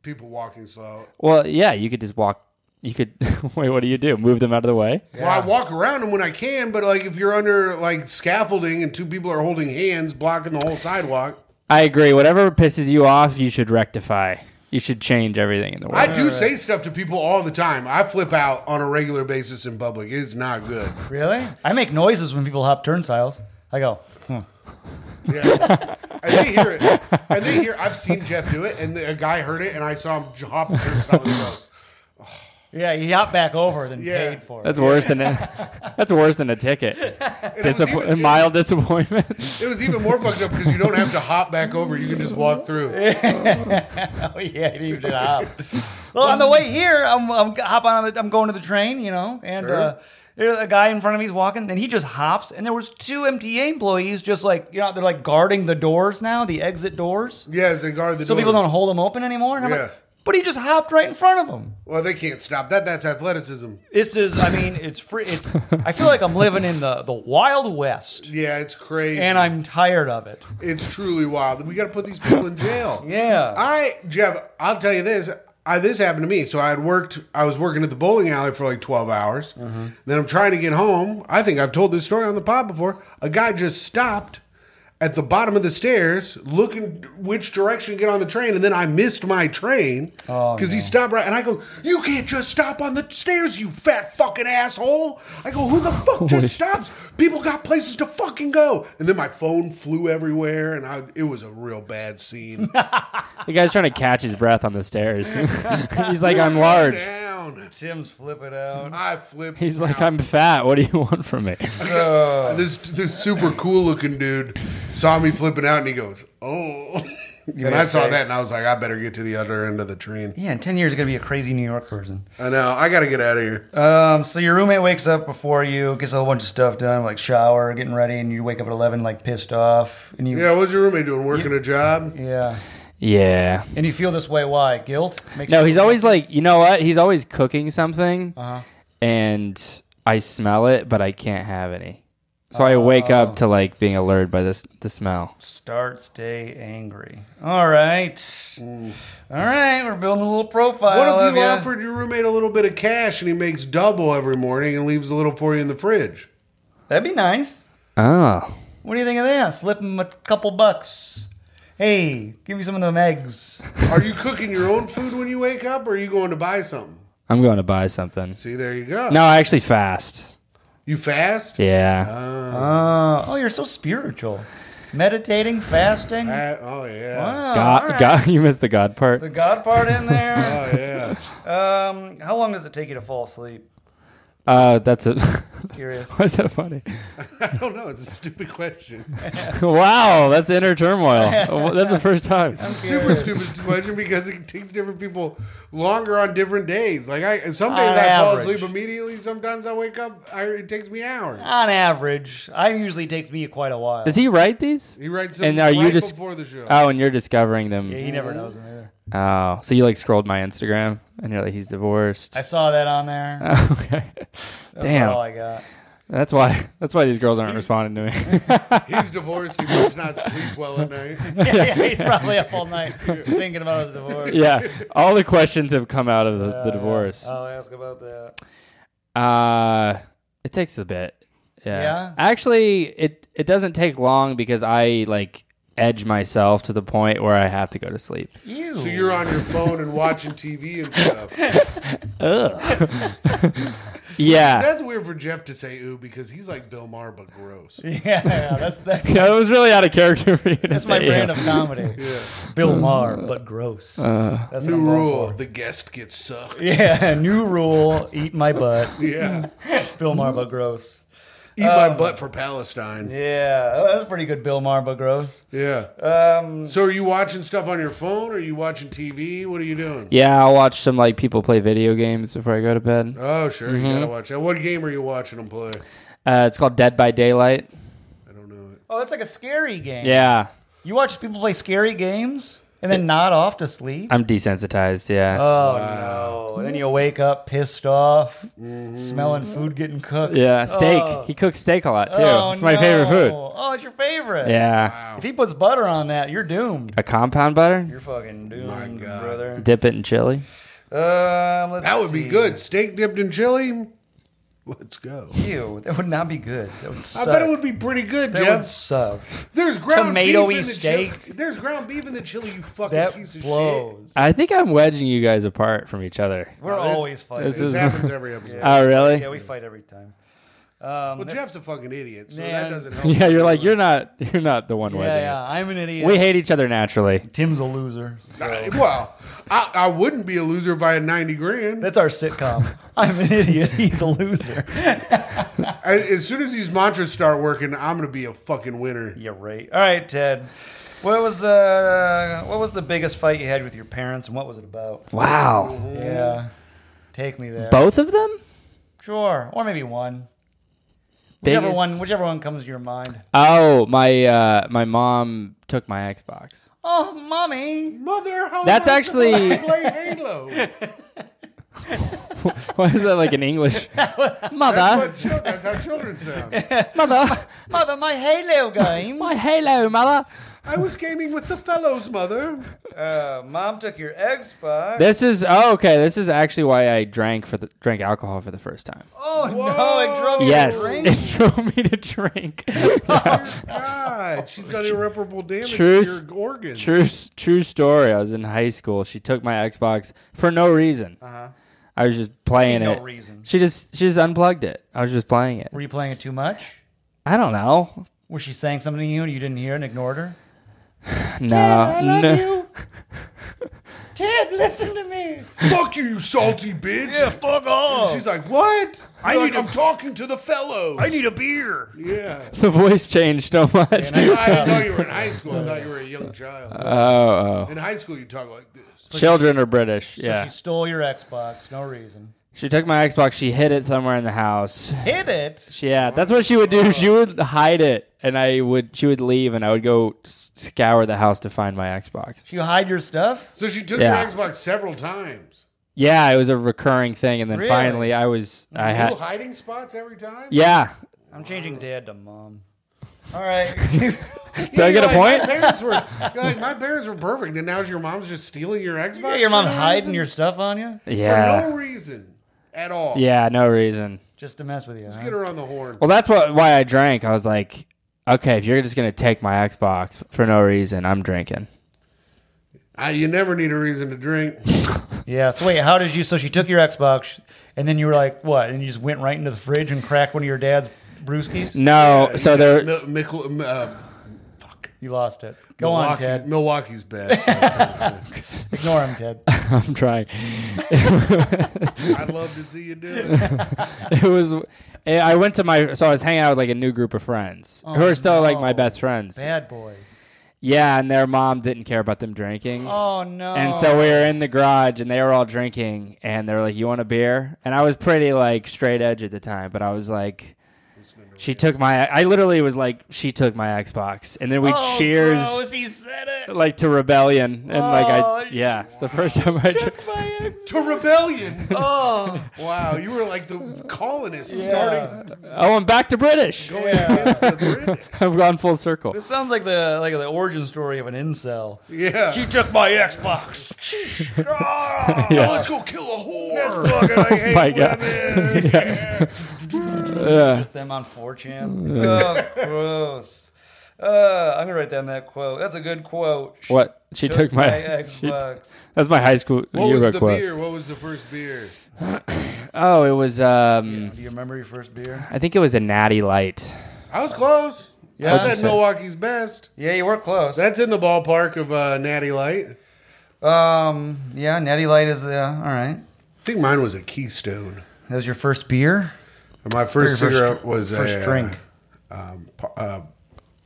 People walking slow. Well, yeah, you could just walk. You could wait. What do you do? Move them out of the way? Well, I walk around them when I can, but like if you're under like scaffolding and two people are holding hands blocking the whole sidewalk, I agree. Whatever pisses you off, you should rectify. You should change everything in the world. I do say stuff to people all the time. I flip out on a regular basis in public. It's not good. Really? I make noises when people hop turnstiles. I go, hmm. Yeah. and they hear it. And they hear. I've seen Jeff do it, and the, a guy heard it, and I saw him hop the turnstile. And he goes, yeah, you hop back over, then Yeah. paid for it. That's worse than a, that's worse than a ticket. and it, was Disappo- even, mild disappointment. it was even more fucked up because you don't have to hop back over. You can just walk through. Oh yeah, you did hop. well, on the way here, I'm, I'm hopping on the, I'm going to the train, you know, and Sure. uh, there's a guy in front of me is walking, and he just hops, and there was two MTA employees just like you know they're like guarding the doors now, the exit doors, Yes, they guard the doors so door. people don't hold them open anymore. And I'm Yeah. like, but he just hopped right in front of him. Well, they can't stop that. That's athleticism. This is, I mean, it's free. It's. I feel like I'm living in the the wild west, Yeah, it's crazy. and I'm tired of it. It's truly wild. We got to put these people in jail. Yeah. I, Jeff, I'll tell you this. I, this happened to me. So I had worked. I was working at the bowling alley for like twelve hours. Mm-hmm. Then I'm trying to get home. I think I've told this story on the pod before. A guy just stopped at the bottom of the stairs, looking which direction to get on the train, and then I missed my train Oh, because he stopped right. And I go, "You can't just stop on the stairs, you fat fucking asshole!" I go, "Who the fuck just stops? People got places to fucking go." And then my phone flew everywhere, and I, it was a real bad scene. the guy's trying to catch his breath on the stairs. He's like, I'm large. Down. Tim's flipping out. I flip. He's like, out. I'm fat. What do you want from me? So, This this super cool looking dude saw me flipping out, and he goes, "Oh." And I saw face. that, and I was like, "I better get to the other end of the train." yeah, in ten years, you're gonna be a crazy New York person. I know. I got to get out of here. Um, so your roommate wakes up before you, gets a whole bunch of stuff done, like shower, getting ready, and you wake up at eleven, like pissed off, and you, Yeah, what's your roommate doing? Working a job? yeah, Yeah. and you feel this way. Why? Guilt? Makes No, you- he's always like, you know what? He's always cooking something, Uh-huh. and I smell it, but I can't have any. So I wake up to like being alerted by this the smell. Starts stay angry. All right, all right. We're building a little profile. What if of you ya. offered your roommate a little bit of cash and he makes double every morning and leaves a little for you in the fridge? That'd be nice. Oh, What do you think of that? Slip him a couple bucks. Hey, give me some of them eggs. Are you cooking your own food when you wake up, or are you going to buy something? I'm going to buy something. See, there you go. No, I actually fast. You fast? Yeah. Uh, oh, you're so spiritual. Meditating, fasting. Oh yeah. Wow, God, all right. God, you missed the God part. The God part in there. Oh yeah. um, how long does it take you to fall asleep? Uh, that's a. Curious. Why is that funny? I don't know. It's a stupid question. wow, that's inner turmoil. That's the first time. Super stupid question because it takes different people longer on different days. Like I, some days On I fall average. asleep immediately. Sometimes I wake up. I, it takes me hours. On average, I usually takes me quite a while. Does he write these? He writes them And are you right just- before the show. Oh, and you're discovering them. Yeah, he never knows them either. Oh, so you like scrolled my Instagram and you're like, he's divorced. I saw that on there. okay. That's Damn. all I got. That's why. That's why these girls aren't responding to me. He's divorced. He must not sleep well at night. yeah, yeah, he's probably up all night thinking about his divorce. yeah, all the questions have come out of the, the divorce. I'll ask about that. Uh, it takes a bit. Yeah. Yeah? Actually, it it doesn't take long because I like edge myself to the point where I have to go to sleep. Ew. So you're on your phone and watching TV and stuff. Yeah. That's weird for Jeff to say "ooh" because he's like Bill Maher but gross. yeah, yeah, that's that's, Yeah, it was really out of character for you to that's say. my brand yeah. of comedy. yeah. Bill Maher, but gross. Uh, that's what New rule: the guest gets sucked. Yeah, new rule: eat my butt. Yeah, Bill Maher, but gross. Eat my butt for Palestine. Yeah, oh, that's pretty good. Bill Maher, but gross. Yeah. Um, So are you watching stuff on your phone? Or are you watching TV? What are you doing? Yeah, I'll watch some like people play video games before I go to bed. Oh, sure. You Mm-hmm. gotta watch that. What game are you watching them play? Uh, it's called Dead by Daylight. I don't know it. oh, that's like a scary game. Yeah. You watch people play scary games? And then nod off to sleep. I'm desensitized. Yeah. Oh no! And then you wake up pissed off, smelling food getting cooked. yeah. Steak. Oh. He cooks steak a lot too. Oh, it's my favorite food. no. Oh, it's your favorite. Yeah. If he puts butter on that, you're doomed. A compound butter. You're fucking doomed, My God. brother. Dip it in chili. Um, let's That would be see. good. Steak dipped in chili. Let's go. Ew, that would not be good. That would I bet it would be pretty good, That would suck. There's ground Tomatoey beef in the steak. chili. There's ground beef in the chili. You fucking That piece of blows. I think I'm wedging you guys apart from each other. We're No, always fighting. this. This is- happens every episode. Oh, really? yeah, we fight every time. Um, Well, Jeff's a fucking idiot, so Man. that doesn't help. Yeah, you're like you're not you're not the one yeah, wedging yeah, I'm an idiot. We hate each other naturally. Tim's a loser. So. I- well, I, I wouldn't be a loser if I had 90 grand. That's our sitcom. I'm an idiot. He's a loser. As, as soon as these mantras start working, I'm going to be a fucking winner. You're right. All right, Ted. What was uh, what was the biggest fight you had with your parents, and what was it about? Wow. Yeah, take me there. Both of them? Sure, or maybe one. Whichever one, whichever one comes to your mind. Oh, my uh my mom took my Xbox. Oh, mommy. Mother, how That's am I actually- play Halo. Why is that like an English? That's, Mother, what that's how children sound. mother, Mother, my Halo game. my Halo, mother. I was gaming with the fellows, mother. Uh, Mom took your Xbox. This is oh okay. This is actually why I drank for the drank alcohol for the first time. oh no, it drove you Yes, to drink. it drove me to drink. God, she's got irreparable damage True to s- your organs. True, true story. I was in high school. She took my Xbox for no reason. Uh-huh. I was just playing No it. reason. She just she just unplugged it. I was just playing it. Were you playing it too much? I don't know. Was she saying something to you and you didn't hear and ignored her? No, I love no. you. Ted, listen to me. Fuck you, you salty bitch. Yeah, fuck off. She's like, what? I need like, a, I'm talking to the fellows. I need a beer. Yeah. The voice changed so much. And I- I didn't know you were in high school. I thought you were a young child. oh, oh. In high school, you talk like this. oh. Children are British. So Yeah. she stole your Xbox, no reason. She took my Xbox. She hid it somewhere in the house. Hit it. She, yeah, that's what she would do. She would hide it, and I would. She would leave, and I would go s- scour the house to find my Xbox. You hide your stuff? So she took Yeah. your Xbox several times. Yeah, it was a recurring thing, and then Really? finally, I was. I Little had. hiding spots every time? Yeah. I'm changing dad to mom. All right. Did I get a like, point? My parents were you're like my parents were perfect, and now your mom's just stealing your Xbox. Yeah, your for mom no hiding reason? your stuff on you Yeah. for no reason at all. Yeah. No reason. just to mess with you. huh? Get her on the horn. Well, that's what why I drank. I was like, okay, if you're just gonna take my Xbox for no reason, I'm drinking. I, you never need a reason to drink. Yeah. So wait, how did you? So she took your Xbox, and then you were like, what? And you just went right into the fridge and cracked one of your dad's brewskis. No, so there. Mil- Michel- uh, fuck. You lost it. Go on, Ted. Milwaukee's best. Ignore him, Ted. I'm trying. I'd love to see you do it. it was. Eh, I went to my. So I was hanging out with like a new group of friends oh, who are still like my best friends. Bad boys. Yeah, and their mom didn't care about them drinking. Oh no. And so we were in the garage and they were all drinking and they were like, You want a beer? And I was pretty like straight edge at the time, but I was like she took my I literally was like, she took my Xbox. And then we oh, cheers Gross, he said it. like to rebellion. And like Oh, I yeah, it's the first time I dr- Took my Xbox. to rebellion. Oh. Wow, you were like the colonists Yeah. starting Oh, I'm back to British. going against the British. I've gone full circle. This sounds like the like the origin story of an incel. Yeah. She took my Xbox. Ah. Now let's go kill a whore. Oh my god. yeah. Yeah. Just them on 4chan. Oh, gross. Uh, I'm gonna write down that quote. That's a good quote. She What? She took, my, she- Xbox. That's my high school What was the quote. beer? What was the first beer? Oh, it was um Do you remember your first beer? I think it was a natty light. I was close. Yeah. I said Milwaukee's best. Yeah, you were close. That's in the ballpark of uh, Natty Light. um, yeah, Natty Light is the all right. I think mine was a Keystone. That was your first beer. And my first Or your first cigarette was first a drink. Um, uh,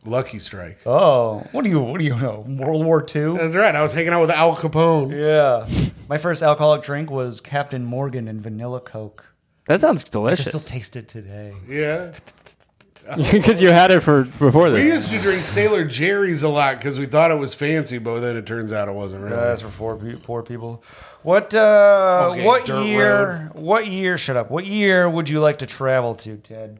Lucky Strike. Oh, what do you what do you know? World War II. That's right. I was hanging out with Al Capone. Yeah, my first alcoholic drink was Captain Morgan and vanilla Coke. That sounds delicious. I delicious. still taste it today. Yeah. Because you had it for before that. We used to drink Sailor Jerry's a lot because we thought it was fancy, but then it turns out it wasn't really. Uh, that's for poor, pe- poor people. What uh, Okay, what dirt year? What year? Shut up. What year would you like to travel to, Ted?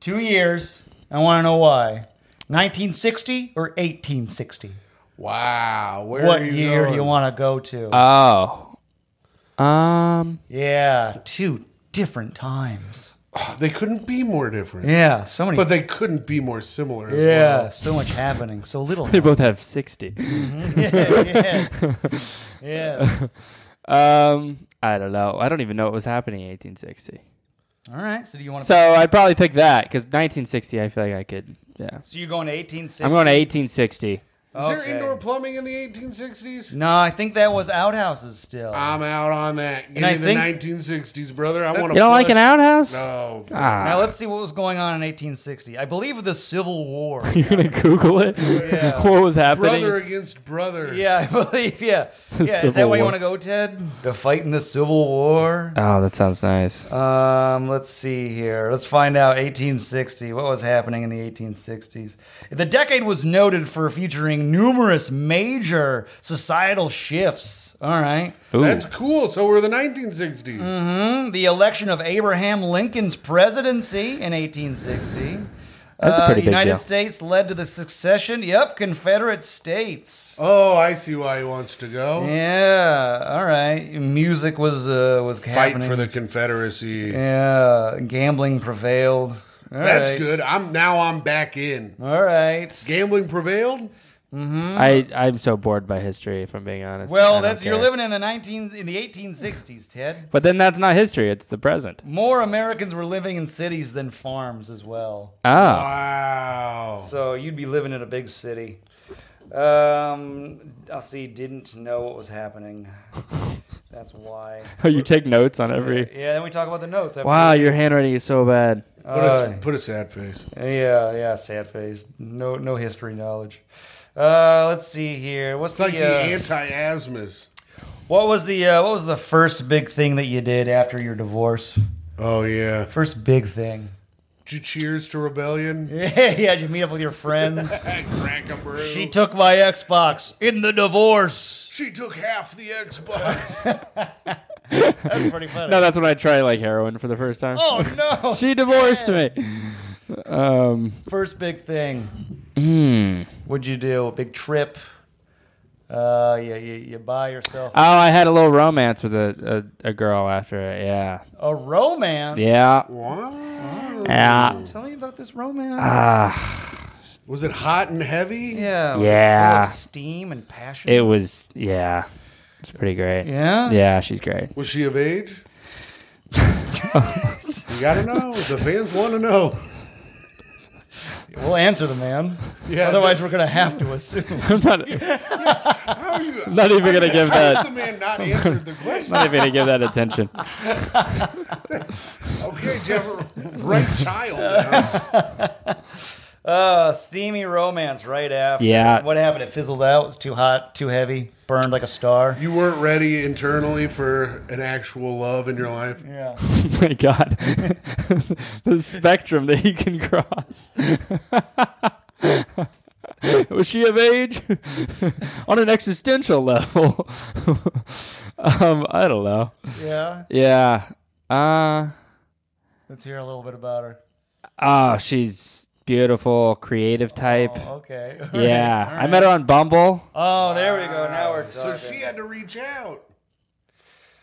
Two years. I want to know why. 1960 or 1860? wow. Where what are you year going? do you want to go to? Oh. Um. yeah, two different times. They couldn't be more different. Yeah, so many. But they couldn't be more similar as yeah, well. so much happening. So little. They both have sixty. yes. yes. Um. I don't know. I don't even know what was happening in 1860. All right. So do you want to? So I'd probably pick that because 1960. I feel like I could. Yeah. So you're going to 1860? I'm going to 1860. Is there indoor plumbing in the 1860s? No, I think that was outhouses still. I'm out on that. Give I me the think- 1960s, brother. I want to. You don't like an outhouse? No. Ah. Now let's see what was going on in 1860. I believe the Civil War. You're gonna Google it. Yeah. what was happening? Brother against brother. yeah, I believe. Yeah, The yeah. Is that where you want to go, Ted? To fight in the Civil War. Oh, that sounds nice. Um, let's see here. Let's find out 1860. What was happening in the 1860s? The decade was noted for featuring numerous major societal shifts. All right. Ooh. That's cool. So we're the 1960s. Hmm, The election of Abraham Lincoln's presidency in 1860. That's a Uh, pretty big United deal. States led to the succession. Yep, Confederate States. Oh, I see why he wants to go. Yeah. All right. Music was uh, was Fight happening. for the Confederacy. Yeah. Gambling prevailed. All That's right. good. I'm now I'm back in. All right. Gambling prevailed. I I'm so bored by history. If I'm being honest. I Well, don't that's you're care. living in the 19 in the 1860s, Ted. But then that's not history. It's the present. More Americans were living in cities than farms as well. Oh. Wow. So you'd be living in a big city. Um, I'll see. Didn't know what was happening. That's why. Oh, you take notes on every. Yeah. Then we talk about the notes. Wow, this. your handwriting is so bad. Put, Uh, a, put a sad face. yeah. Yeah. Sad face. No. No history knowledge. Uh, let's see here. What's It's like the, the uh, anti-asthmas. what was the uh, what was the first big thing that you did after your divorce? Oh yeah. First big thing. Did you cheers to rebellion? Yeah. Yeah. Did you meet up with your friends? Crack a brew. she took my Xbox in the divorce. She took half the Xbox. That's pretty funny. No, that's when I tried like heroin for the first time. oh no. she divorced me. Um. First big thing. Hmm. What'd you do? A big trip? Uh, you, you, you buy yourself Oh, I had a little romance with a, a, a girl after it. Yeah. a romance. Yeah. wow. Yeah. Tell me about this romance. Ah. Was it hot and heavy? yeah. was it Yeah. full of steam and passion. it was. Yeah. It's pretty great. yeah. Yeah, she's great. Was she of age? you gotta know. The fans want to know. We'll answer the man. Yeah, Otherwise, we're gonna have to assume. I'm not, How are you? not even gonna give How has that. the man not answered the question? Not even gonna give that attention. Okay, Jeff, right child. down. Uh, steamy romance right after. Yeah. What happened? It fizzled out. It was too hot, too heavy, burned like a star. You weren't ready internally for an actual love in your life. Yeah. Oh my god. the spectrum that he can cross. Was she of age? On an existential level. um, I don't know. Yeah. Yeah. Uh Let's hear a little bit about her. oh, she's beautiful, creative type. Oh, okay. yeah. I met her on Bumble. Oh, there we go. Now we're So talking. she had to reach out.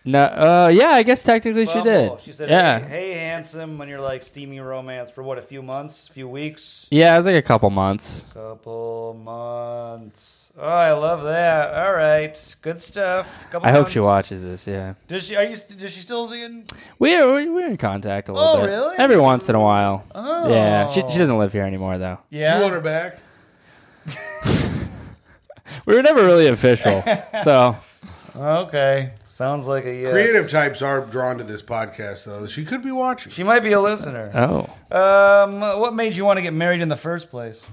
No, uh, yeah, I guess technically she Bumble. did. She said, yeah. hey, hey, handsome, when you're like steamy romance for what, a few months, a few weeks? Yeah, it was like a couple months. Couple months. Oh, I love that. All right. Good stuff. Couple I hope months. she watches this. Yeah, Does she, are you, does she still in? we're we- we're in contact a little Oh, bit. really? Every once in a while. Oh. Yeah, she she doesn't live here anymore though. Do Yeah. you want her back? We were never really official, so Okay. Sounds like a yes. Creative types are drawn to this podcast, though. She could be watching. She might be a listener. oh Um, what made you want to get married in the first place?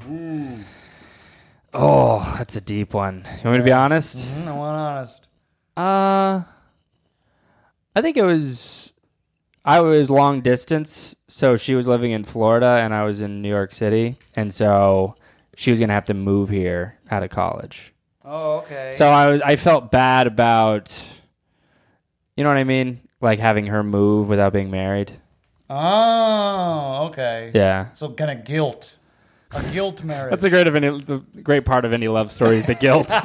Oh, that's a deep one. You want me to be honest? Mm, I want honest. Uh, I think it was. I was long distance, so she was living in Florida and I was in New York City, and so she was gonna have to move here out of college. Oh, okay. So I was I felt bad about, you know what I mean, like having her move without being married. oh, okay. Yeah. So kind of guilt, a guilt marriage. That's a great of any the great part of any love story is the guilt.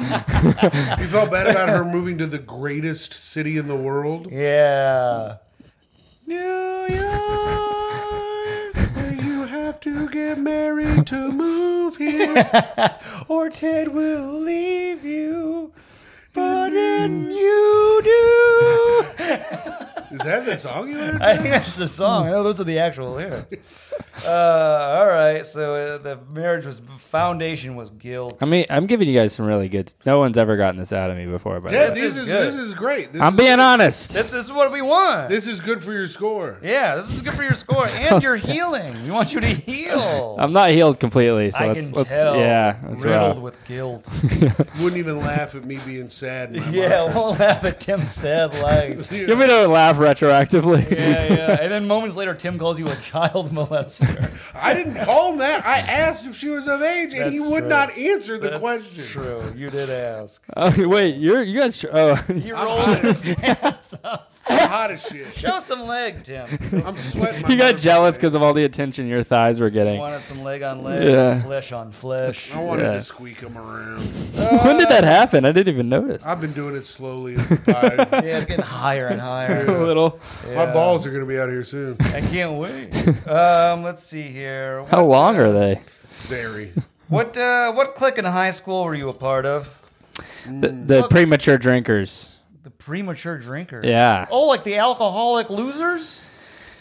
You felt bad about her moving to the greatest city in the world. yeah. New York, Where you have to get married to move here. or Ted will leave you, but then you do. Is that the song you heard? I think that's the song. I know those are the actual lyrics. Uh, all right, so uh, the marriage was foundation was guilt. I mean, I'm giving you guys some really good. No one's ever gotten this out of me before, but Ted, This this is is good. this is great. This I'm is, being honest. this, this is what we want. This is good for your score. yeah, this is good for your score and your healing. We want you to heal. I'm not healed completely, so I let's can let's tell. yeah, that's riddled rough. with guilt. Wouldn't even laugh at me being sad. In my yeah, mattress. we'll laugh at Tim sad life. You want me to laugh retroactively? Yeah, yeah. And then moments later, Tim calls you a child molester. I didn't call him that. I asked if she was of age, and he That's would true. not answer the That's question. True, you did ask. Oh wait, you're you got sh- oh He rolled his as, pants up. I'm hot as shit. Show some leg, Tim. I'm sweating. my you got motherfucking jealous because of all the attention your thighs were getting. Wanted some leg on leg, Yeah. flesh on flesh. I wanted Yeah. to squeak him around. when did that happen? I didn't even notice. I've been doing it slowly as the tide. Yeah, it's getting higher and higher. A higher. little. My balls are going to be out here soon. I can't wait. Um, let's see here. How long uh, are they? Very. What uh, what clique in high school were you a part of? The, the premature drinkers. The premature drinkers. Yeah. Oh, like the alcoholic losers?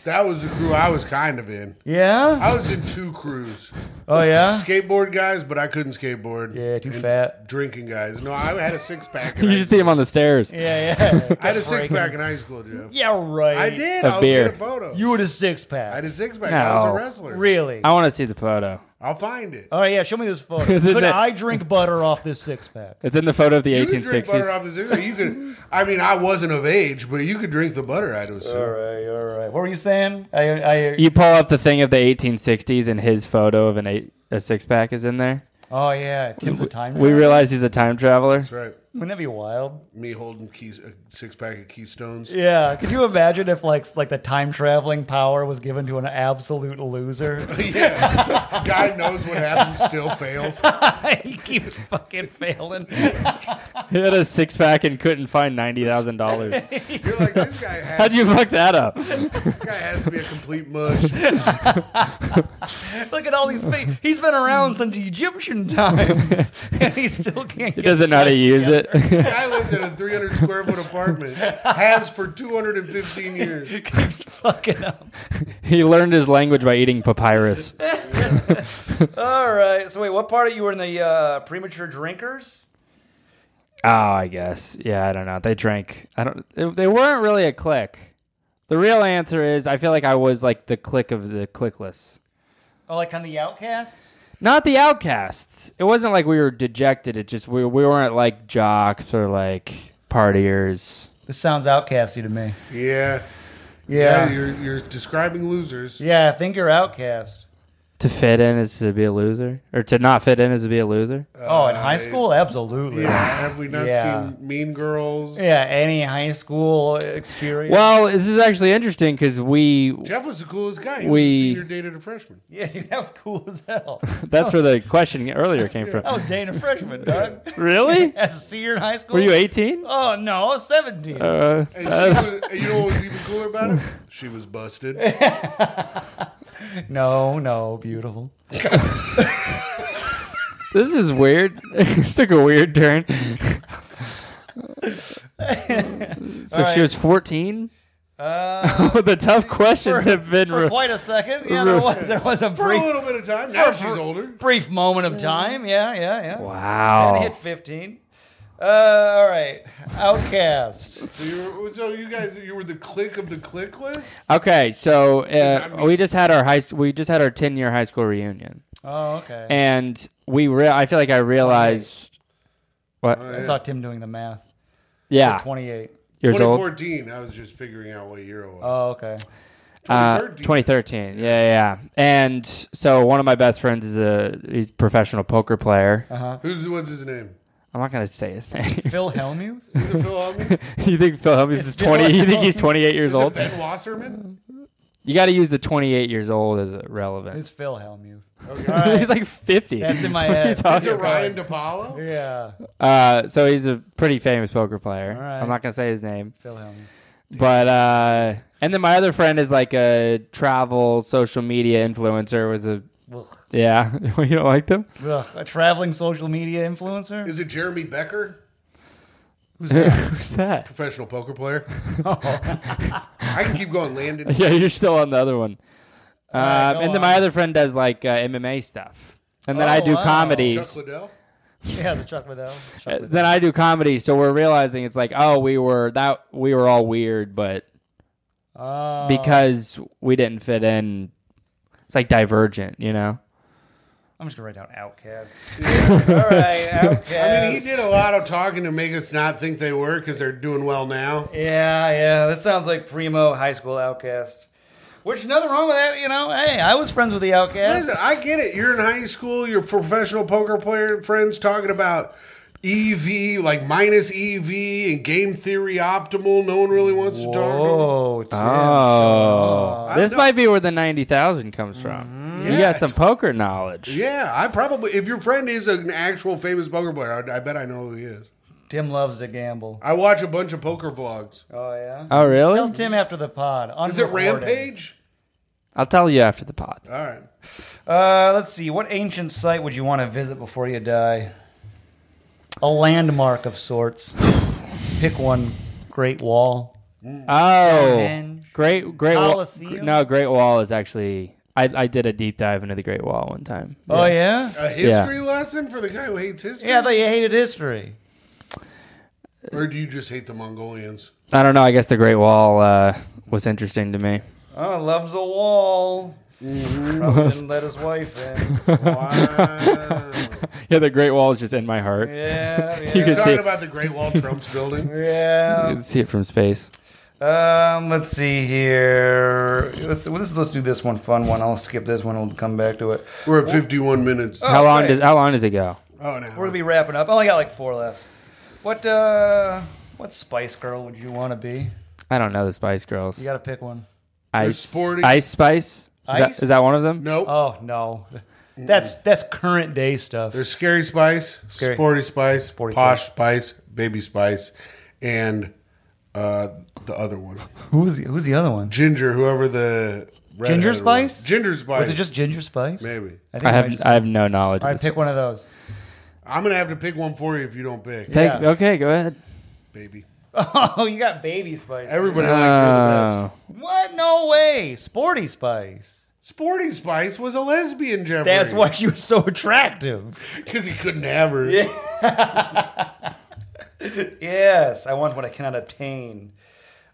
That was the crew I was kind of in. Yeah. I was in two crews. Oh yeah. Skateboard guys, but I couldn't skateboard. Yeah, too And fat. Drinking guys. No, I had a six pack. You should see him on the stairs. Yeah, yeah. I had a six pack in high school, Jeff. Yeah, right. I did. A I'll beer. get a photo. You had a six pack. I pack. had a six pack. I was No. a wrestler. Really? I want to see the photo. I'll find it. All right, yeah. Show me this photo. Could that- I drink butter off this six pack? It's in the photo of the You could drink butter 1860s. off the six pack. You could. I mean, I wasn't of age, but you could drink the butter. I'd assume. All right, all right. What were you saying? I, I. You pull up the thing of the 1860s, and his photo of an eight a six pack is in there. oh yeah, Tim's a time. Traveler. We realize he's a time traveler. That's right. Wouldn't that be wild? Me holding keys, a six pack of Keystones. Yeah. Could you imagine if like like the time traveling power was given to an absolute loser? yeah. Guy knows what happens, still fails. he keeps fucking failing. He had a six pack and couldn't find ninety thousand dollars. You're like, this guy has, How'd you fuck that up? this guy has to be a complete mush. Look at all these. Fa- He's been around since Egyptian times, and he still can't. He doesn't know how to use it. Guy lived in a 300 square foot apartment. Has for 215 years. Keeps fucking up. he learned his language by eating papyrus. All right. So wait, what part of you were in the uh, premature drinkers? Oh, I guess. Yeah, I don't know. They drank. I don't. They, they weren't really a clique. The real answer is I feel like I was like the clique of the clickless. Oh, like on the outcasts? Not the outcasts. It wasn't like we were dejected. It just we we weren't like jocks or like partiers. This sounds outcasty to me. Yeah. Yeah. Yeah, you're, you're describing losers. Yeah, I think you're outcast. To fit in is to be a loser, or to not fit in is to be a loser. oh, in Uh, high school, absolutely. Yeah. Have we not Yeah. seen Mean Girls? Yeah, any high school experience. Well, this is actually interesting because we. Jeff was the coolest guy. He We- was a senior dated a freshman. yeah, dude, that was cool as hell. That's where the question earlier came from. I was dating a freshman, dog. Really? As a senior in high school. Were you 18? Oh no, I was 17. Uh, And, she was, and you know what was even cooler about it? She was busted. No, no, beautiful. this is weird. this took a weird turn. so All she was 14. Uh, the tough questions have been. for re- quite a second, yeah, there was there was a For a brief, little bit of time. Now she's older. brief moment of time. Yeah, yeah, yeah. wow. And hit 15. Uh, all right, Outcast. So you, were, so you guys, you were the click of the click list? Okay, so uh, I mean- we just had our high. s- We just had our 10 year high school reunion, Oh, okay. and we. Re- I feel like I realized. What? I saw Tim doing the math. Yeah, 28. years old. 2014. I was just figuring out what year it was. Oh, okay. Uh, 2013. 2013. Yeah, yeah, yeah. And so one of my best friends is a he's a professional poker player. Uh-huh. Who's what's his name? I'm not gonna say his name. Phil Hellmuth? Is it Phil Hellman? you think Phil Hellmuth is Phil 20? You think he's 28 years Is it old? Ben Wasserman? You got to use the 28 years old as relevant. It's Phil Hellmuth. Okay. he's like 50. That's in my What are you head. Is it about? Ryan DePaulo? Yeah. Uh, so he's a pretty famous poker player. All right. I'm not gonna say his name, Phil Hellmuth. but uh, and then my other friend is like a travel social media influencer with a Ugh. yeah. you don't like them? Ugh. A traveling social media influencer? Is it Jeremy Becker? Who's that? Who's that? Professional poker player. I can keep going. Landon. yeah, you're still on the other one. Um, right, and then my other friend does like uh, MMA stuff, and then I Oh, do wow. comedies. Chuck Liddell. yeah, the Chuck Liddell. Chuck Liddell. then I do comedy, so we're realizing it's like, oh, we were that we were all weird, but Oh. because we didn't fit in, it's like divergent, you know. I'm just gonna write down Outcast. All right, Outcast. I mean, he did a lot of talking to make us not think they were because they're doing well now. Yeah, yeah. This sounds like primo high school Outcast. Which nothing wrong with that, you know. Hey, I was friends with the Outcast. Listen, I get it. You're in high school. Your professional poker player friends talking about EV, like minus EV and game theory optimal. No one really wants to talk. Whoa, Tim. Oh, I this know- might be where the ninety thousand comes from. You Yeah. got some poker knowledge. Yeah, I probably. If your friend is an actual famous poker player, I, I bet I know who he is. Tim loves to gamble. I watch a bunch of poker vlogs. Oh yeah. Oh, really? Tell Tim after the pod. Is it. Rampage? I'll tell you after the pod. All right. Uh, let's see. What ancient site would you want to visit before you die? A landmark of sorts. Pick one. Great Wall. Oh, Stonehenge. great, great wall. Colosseum? No, Great Wall is actually. I, I did a deep dive into the Great Wall one time. Oh yeah. A history lesson for the guy who hates history? Yeah, I thought you hated history. Or do you just hate the Mongolians? I don't know. I guess the Great Wall uh, was interesting to me. Oh, loves a wall. Probably didn't let his wife in. Wow. Yeah, the Great Wall is just in my heart. Yeah, yeah. You He's can see talking it. about the Great Wall Trump's building. yeah, You can see it from space. Um, let's see here. Let's let's let's do this one fun one. I'll skip this one. We'll come back to it. We're at 51 minutes. Oh, how long great. does How long does it go? Oh, no. We're gonna be wrapping up. I only got like four left. What uh, what Spice Girl would you want to be? I don't know the Spice Girls. You got to pick one. Ice, sporty. Ice Spice. Is, That, Ice? is that one of them? Nope. Oh no, that's that's current day stuff. There's Scary Spice, Scary. Sporty Spice, Sporty Posh Spice, Baby Spice, and uh, the other one. Who's the, who's the other one? Ginger, whoever the. Ginger redheaded Spice? one. Ginger Spice. Was it just Ginger Spice? Maybe. think I it might have just- I have no knowledge. All right, of pick one of those. I'm going to have to pick one for you if you don't pick. Pick, Yeah. Okay, go ahead. Baby. Oh, you got Baby Spice. Everybody liked her the Oh. best. What? No way. Sporty Spice. Sporty Spice was a lesbian, Jeffrey. That's why she was so attractive. Because he couldn't have her. yes, I want what I cannot obtain.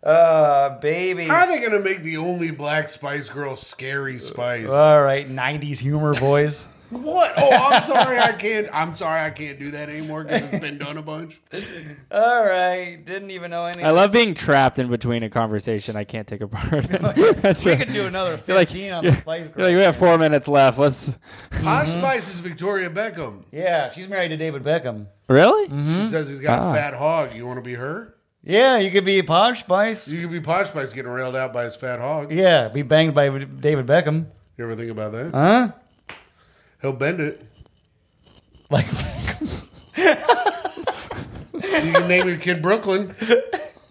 Uh, baby. How are they going to make the only black Spice Girl Scary Spice? All right, '90s humor voice. What? Oh, I'm sorry I can't. I'm sorry I can't do that anymore because it's been done a bunch. All right, didn't even know anything. I love being trapped in between a conversation I can't take apart. That's We right. could do another You're like, 15 on you're- the Spice you're like, we have four minutes left. Let's. Posh Spice is Victoria Beckham. yeah, she's married to David Beckham. Really? She says he's got Ah. a fat hog. You want to be her? Yeah, you could be Posh Spice. You could be Posh Spice getting railed out by his fat hog. Yeah, be banged by David Beckham. You ever think about that? Huh? He'll bend it. Like, You can name your kid Brooklyn.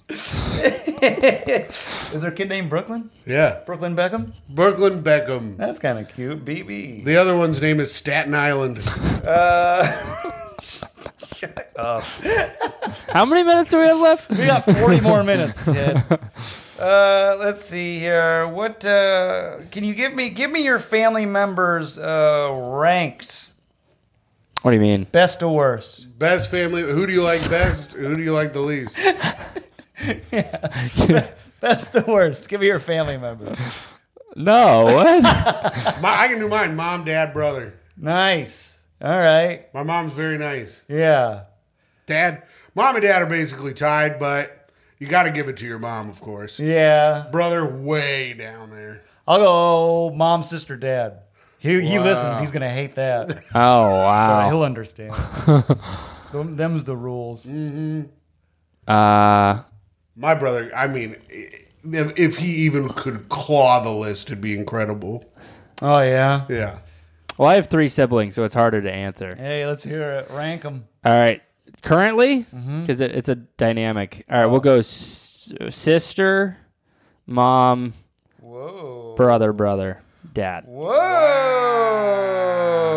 is there a kid named Brooklyn? Yeah. Brooklyn Beckham? Brooklyn Beckham. That's kind of cute. BB. The other one's name is Staten Island. Uh, shut up. How many minutes do we have left? We got 40 more minutes, Ted. Uh, let's see here. What uh, can you give me? Give me your family members uh, ranked What do you mean? best or worst. Best family. Who do you like best? Who do you like the least? Best or worst. Give me your family members. No. What? My, I can do mine. Mom, dad, brother. Nice. All right. My mom's very nice. Yeah. Dad, mom and dad are basically tied, but You got to give it to your mom, of course. Yeah. Brother, way down there. I'll go mom, sister, dad. He, he listens. He's going to hate that. Oh But wow. he'll understand. Them- Them's the rules. Uh, My brother, I mean, if if he even could claw the list, it'd be incredible. Oh, yeah. Yeah. Well, I have three siblings, so it's harder to answer. Hey, let's hear it. Rank them. All right. Currently, Mm-hmm. because it, it's a dynamic. All right, we'll go s- sister, mom, Whoa. brother, brother, dad.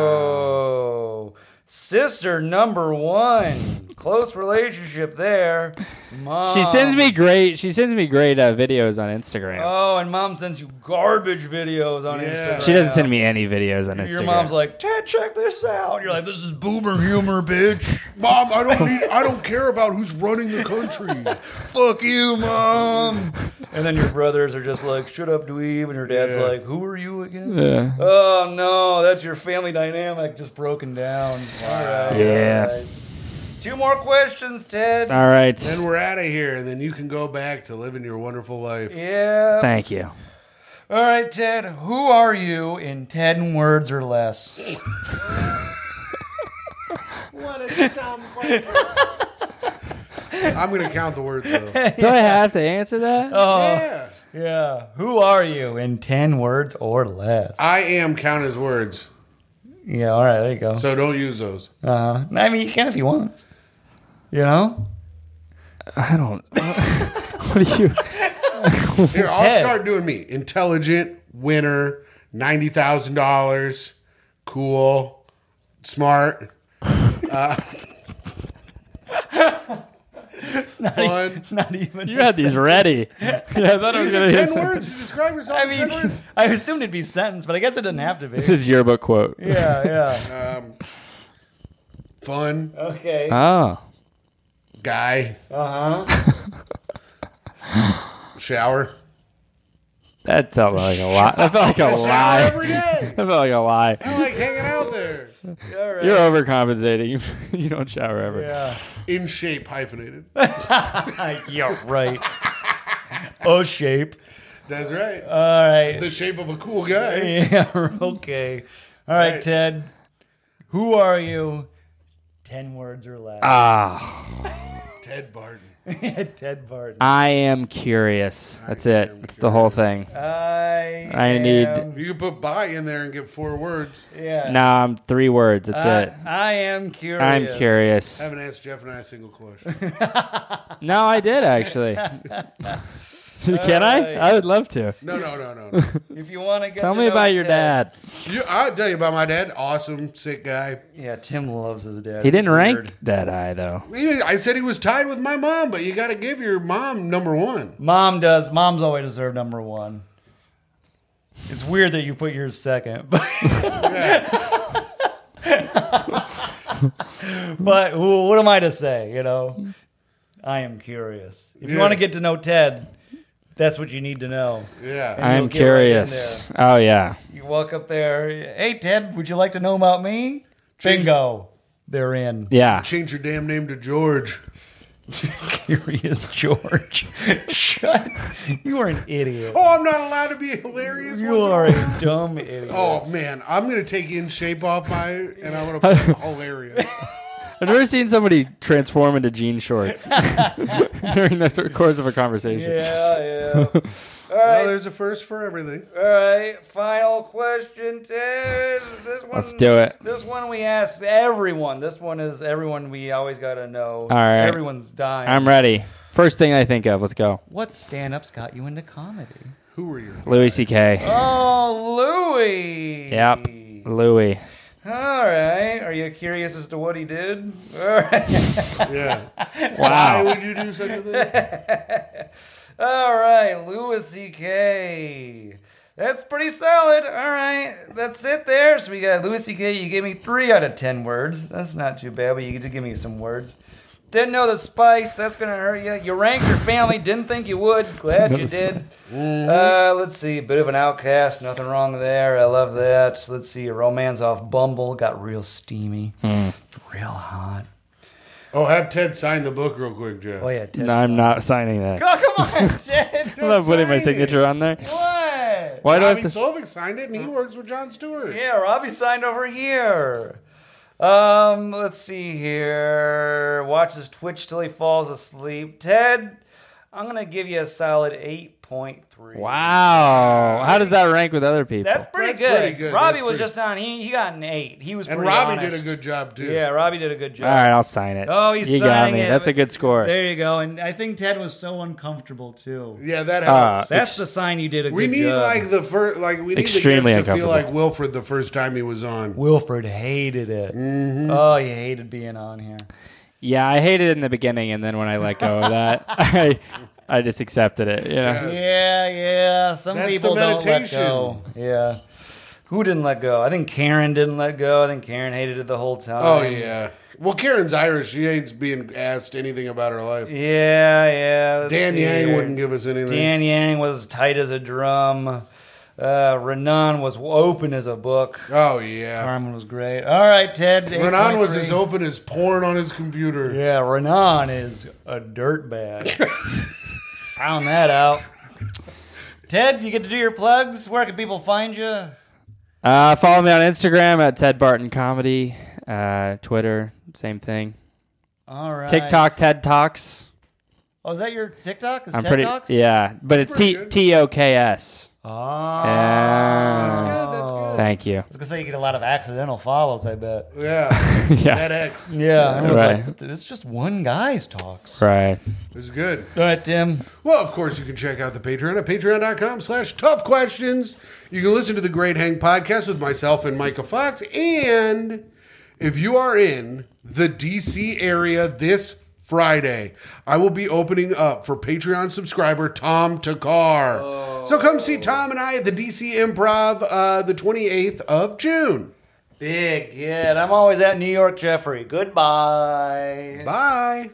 Whoa. Sister number one. Close relationship there. Mom. She sends me great. She sends me great uh, videos on Instagram. Oh, and mom sends you garbage videos on Yeah. Instagram. she doesn't send me any videos on Instagram. Your mom's like, Ted, check this out. You're like, this is boomer humor, bitch. Mom, I don't need. I don't care about who's running the country. Fuck you, mom. and then your brothers are just like, shut up, dweeb. And your dad's Yeah. like, who are you again? Yeah. Oh no, that's your family dynamic just broken down. All right. Yeah. all right. Two more questions, Ted. All right. then we're out of here, and then you can go back to living your wonderful life. Yeah. Thank you. All right, Ted. Who are you in ten words or less? What a dumb question. I'm gonna count the words though. Do I have to answer that? Oh, Yeah. yeah. Who are you in ten words or less? I am count as words, Yeah. All right. There you go. so don't use those. Uh, I mean, you can if you want. You know. I don't. what are you? Here, I'll Ted. start doing me. Intelligent, winner, ninety thousand dollars, cool, smart, uh, fun. Not even. You had these ready. Yeah, I thought I was These are gonna. ten use- words. You describe yourself. I mean. I assumed it'd be sentence, but I guess it didn't have to be. This is yearbook quote. yeah. Yeah. um, fun Okay. Oh. guy, Uh huh. shower. That felt like a lie. That felt like a lie. every day. That felt like a lie. I like hanging out there. All right. You're overcompensating. you don't shower ever. yeah. In shape, hyphenated. yeah. Right. oh, shape. That's right. All right. The shape of a cool guy. Yeah. Okay. All right, Right. Ted. Who are you? Ten words or less. Ah, Ted Barton. Ted Barton. I am curious. That's it. am That's the whole thing. I. I need- am- You could put by in there and get four words. Yeah. No, I'm three words. That's I, it. I am curious. I'm curious. I haven't asked Jeff and I a single question. No, I did actually. Can I? I would love to. No, no, no, no. no. If you want to get Tell to me know about your Ted- dad. You, I'll tell you about my dad. Awesome, sick guy. Yeah, Tim loves his dad. He He's didn't weird. rank that high though. He- I said he was tied with my mom, but you got to give your mom number one. Mom does. Mom's always deserved number one. It's weird that you put yours second, but but who, what am I to say? You know, I am curious. If you Yeah. want to get to know Ted, that's what you need to know. Yeah. And I'm you'll right curious. Oh yeah. You walk up there. Hey, Ted, would you like to know about me? Bingo, they're in. Yeah. Change your damn name to George. Curious George. Shut. You are an idiot. Oh, I'm not allowed to be hilarious. You once in a are a dumb idiot. Oh man, I'm gonna take in shape off my, and I'm gonna put hilarious. I've never seen somebody transform into jean shorts during the course of a conversation. Yeah, yeah. All Well, there's a first for everything. all right. Final question, Ted. This one. Let's do it. This one we asked everyone. This one is everyone we always got to know. All right. Everyone's dying. I'm ready. First thing I think of. Let's go. what stand-ups got you into comedy? Who were your? Louis C.K. Oh, Louis. Yep. Louis. All right. Are you curious as to what he did? All right. Yeah. Why would you do such a thing? All right, Louis C.K. That's pretty solid. All right, that's it there. So we got Louis C.K. You gave me three out of ten words. That's not too bad, but you did give me some words. Didn't know the spice. That's gonna hurt you. You ranked your family. Didn't think you would. Glad you did. Uh, let's see. Bit of an outcast. Nothing wrong there. I love that. Let's see. A romance off Bumble got real steamy, real hot. Oh, have Ted sign the book real quick, Jeff. Oh yeah, Ted. No, I'm not signing that. Oh come on, Ted. I'm not putting my sign it. signature on there. what? Why do I Robbie have to? Solvik signed it, and he works with Jon Stewart. Yeah, Robbie signed over here. Um, let's see here. Watches Twitch till he falls asleep. Ted, I'm gonna give you a solid eight point three. Wow. How does that rank with other people? That's pretty That's good. pretty good. Robbie That's was pretty- just on. He he got an eight. He was And pretty Robbie honest. did a good job too. Yeah, Robbie did a good job. All right, I'll sign it. Oh, he's you got signing me. it. That's a good score. There you go. And I think Ted was so uncomfortable too. Yeah, that Uh, helps. That's the sign you did a we good need job. like the first, like we need Extremely the guest to feel uncomfortable. like Wilfred the first time he was on. Wilfred hated it. Mm-hmm. Oh, he hated being on here. Yeah, I hated it in the beginning, and then when I let go of that, I I just accepted it. You know? Yeah. Yeah, yeah. Some That's people the don't let meditation. go. Yeah. Who didn't let go? I think Karen didn't let go. I think Karen hated it the whole time. Oh yeah. Well, Karen's Irish. She hates being asked anything about her life. Yeah, yeah. Let's Dan see Yang here. wouldn't give us anything. Dan Yang was tight as a drum. Uh, Renan was open as a book. oh yeah. Carmen was great. All right, Ted. Renan was 8.3. as open as porn on his computer. Yeah, Renan is a dirtbag. Found that out. Ted, you get to do your plugs. Where can people find you? Uh, follow me on Instagram at Ted Barton Comedy. Uh, Twitter, same thing. All right. TikTok, Ted Talks. Oh, is that your TikTok? Is I'm TED pretty. Talks? Yeah, but it's Pretty T. T O K S. Oh. That's good. That's good. Thank you. I was gonna say you get a lot of accidental follows. I bet. Yeah. Yeah. That X. Yeah, I was Right. like, it's just one guy's talks. Right. It was good. All right, Tim. Well, of course, you can check out the Patreon at patreon.com slash tough questions. You can listen to the Great Hang podcast with myself and Myka Fox. And if you are in the DC area this Friday, I will be opening up for Patreon subscriber Tom Takar. So come see Tom and I at the DC Improv uh, the 28th of June. Big kid. I'm always at New York Jeffrey. Goodbye. Bye.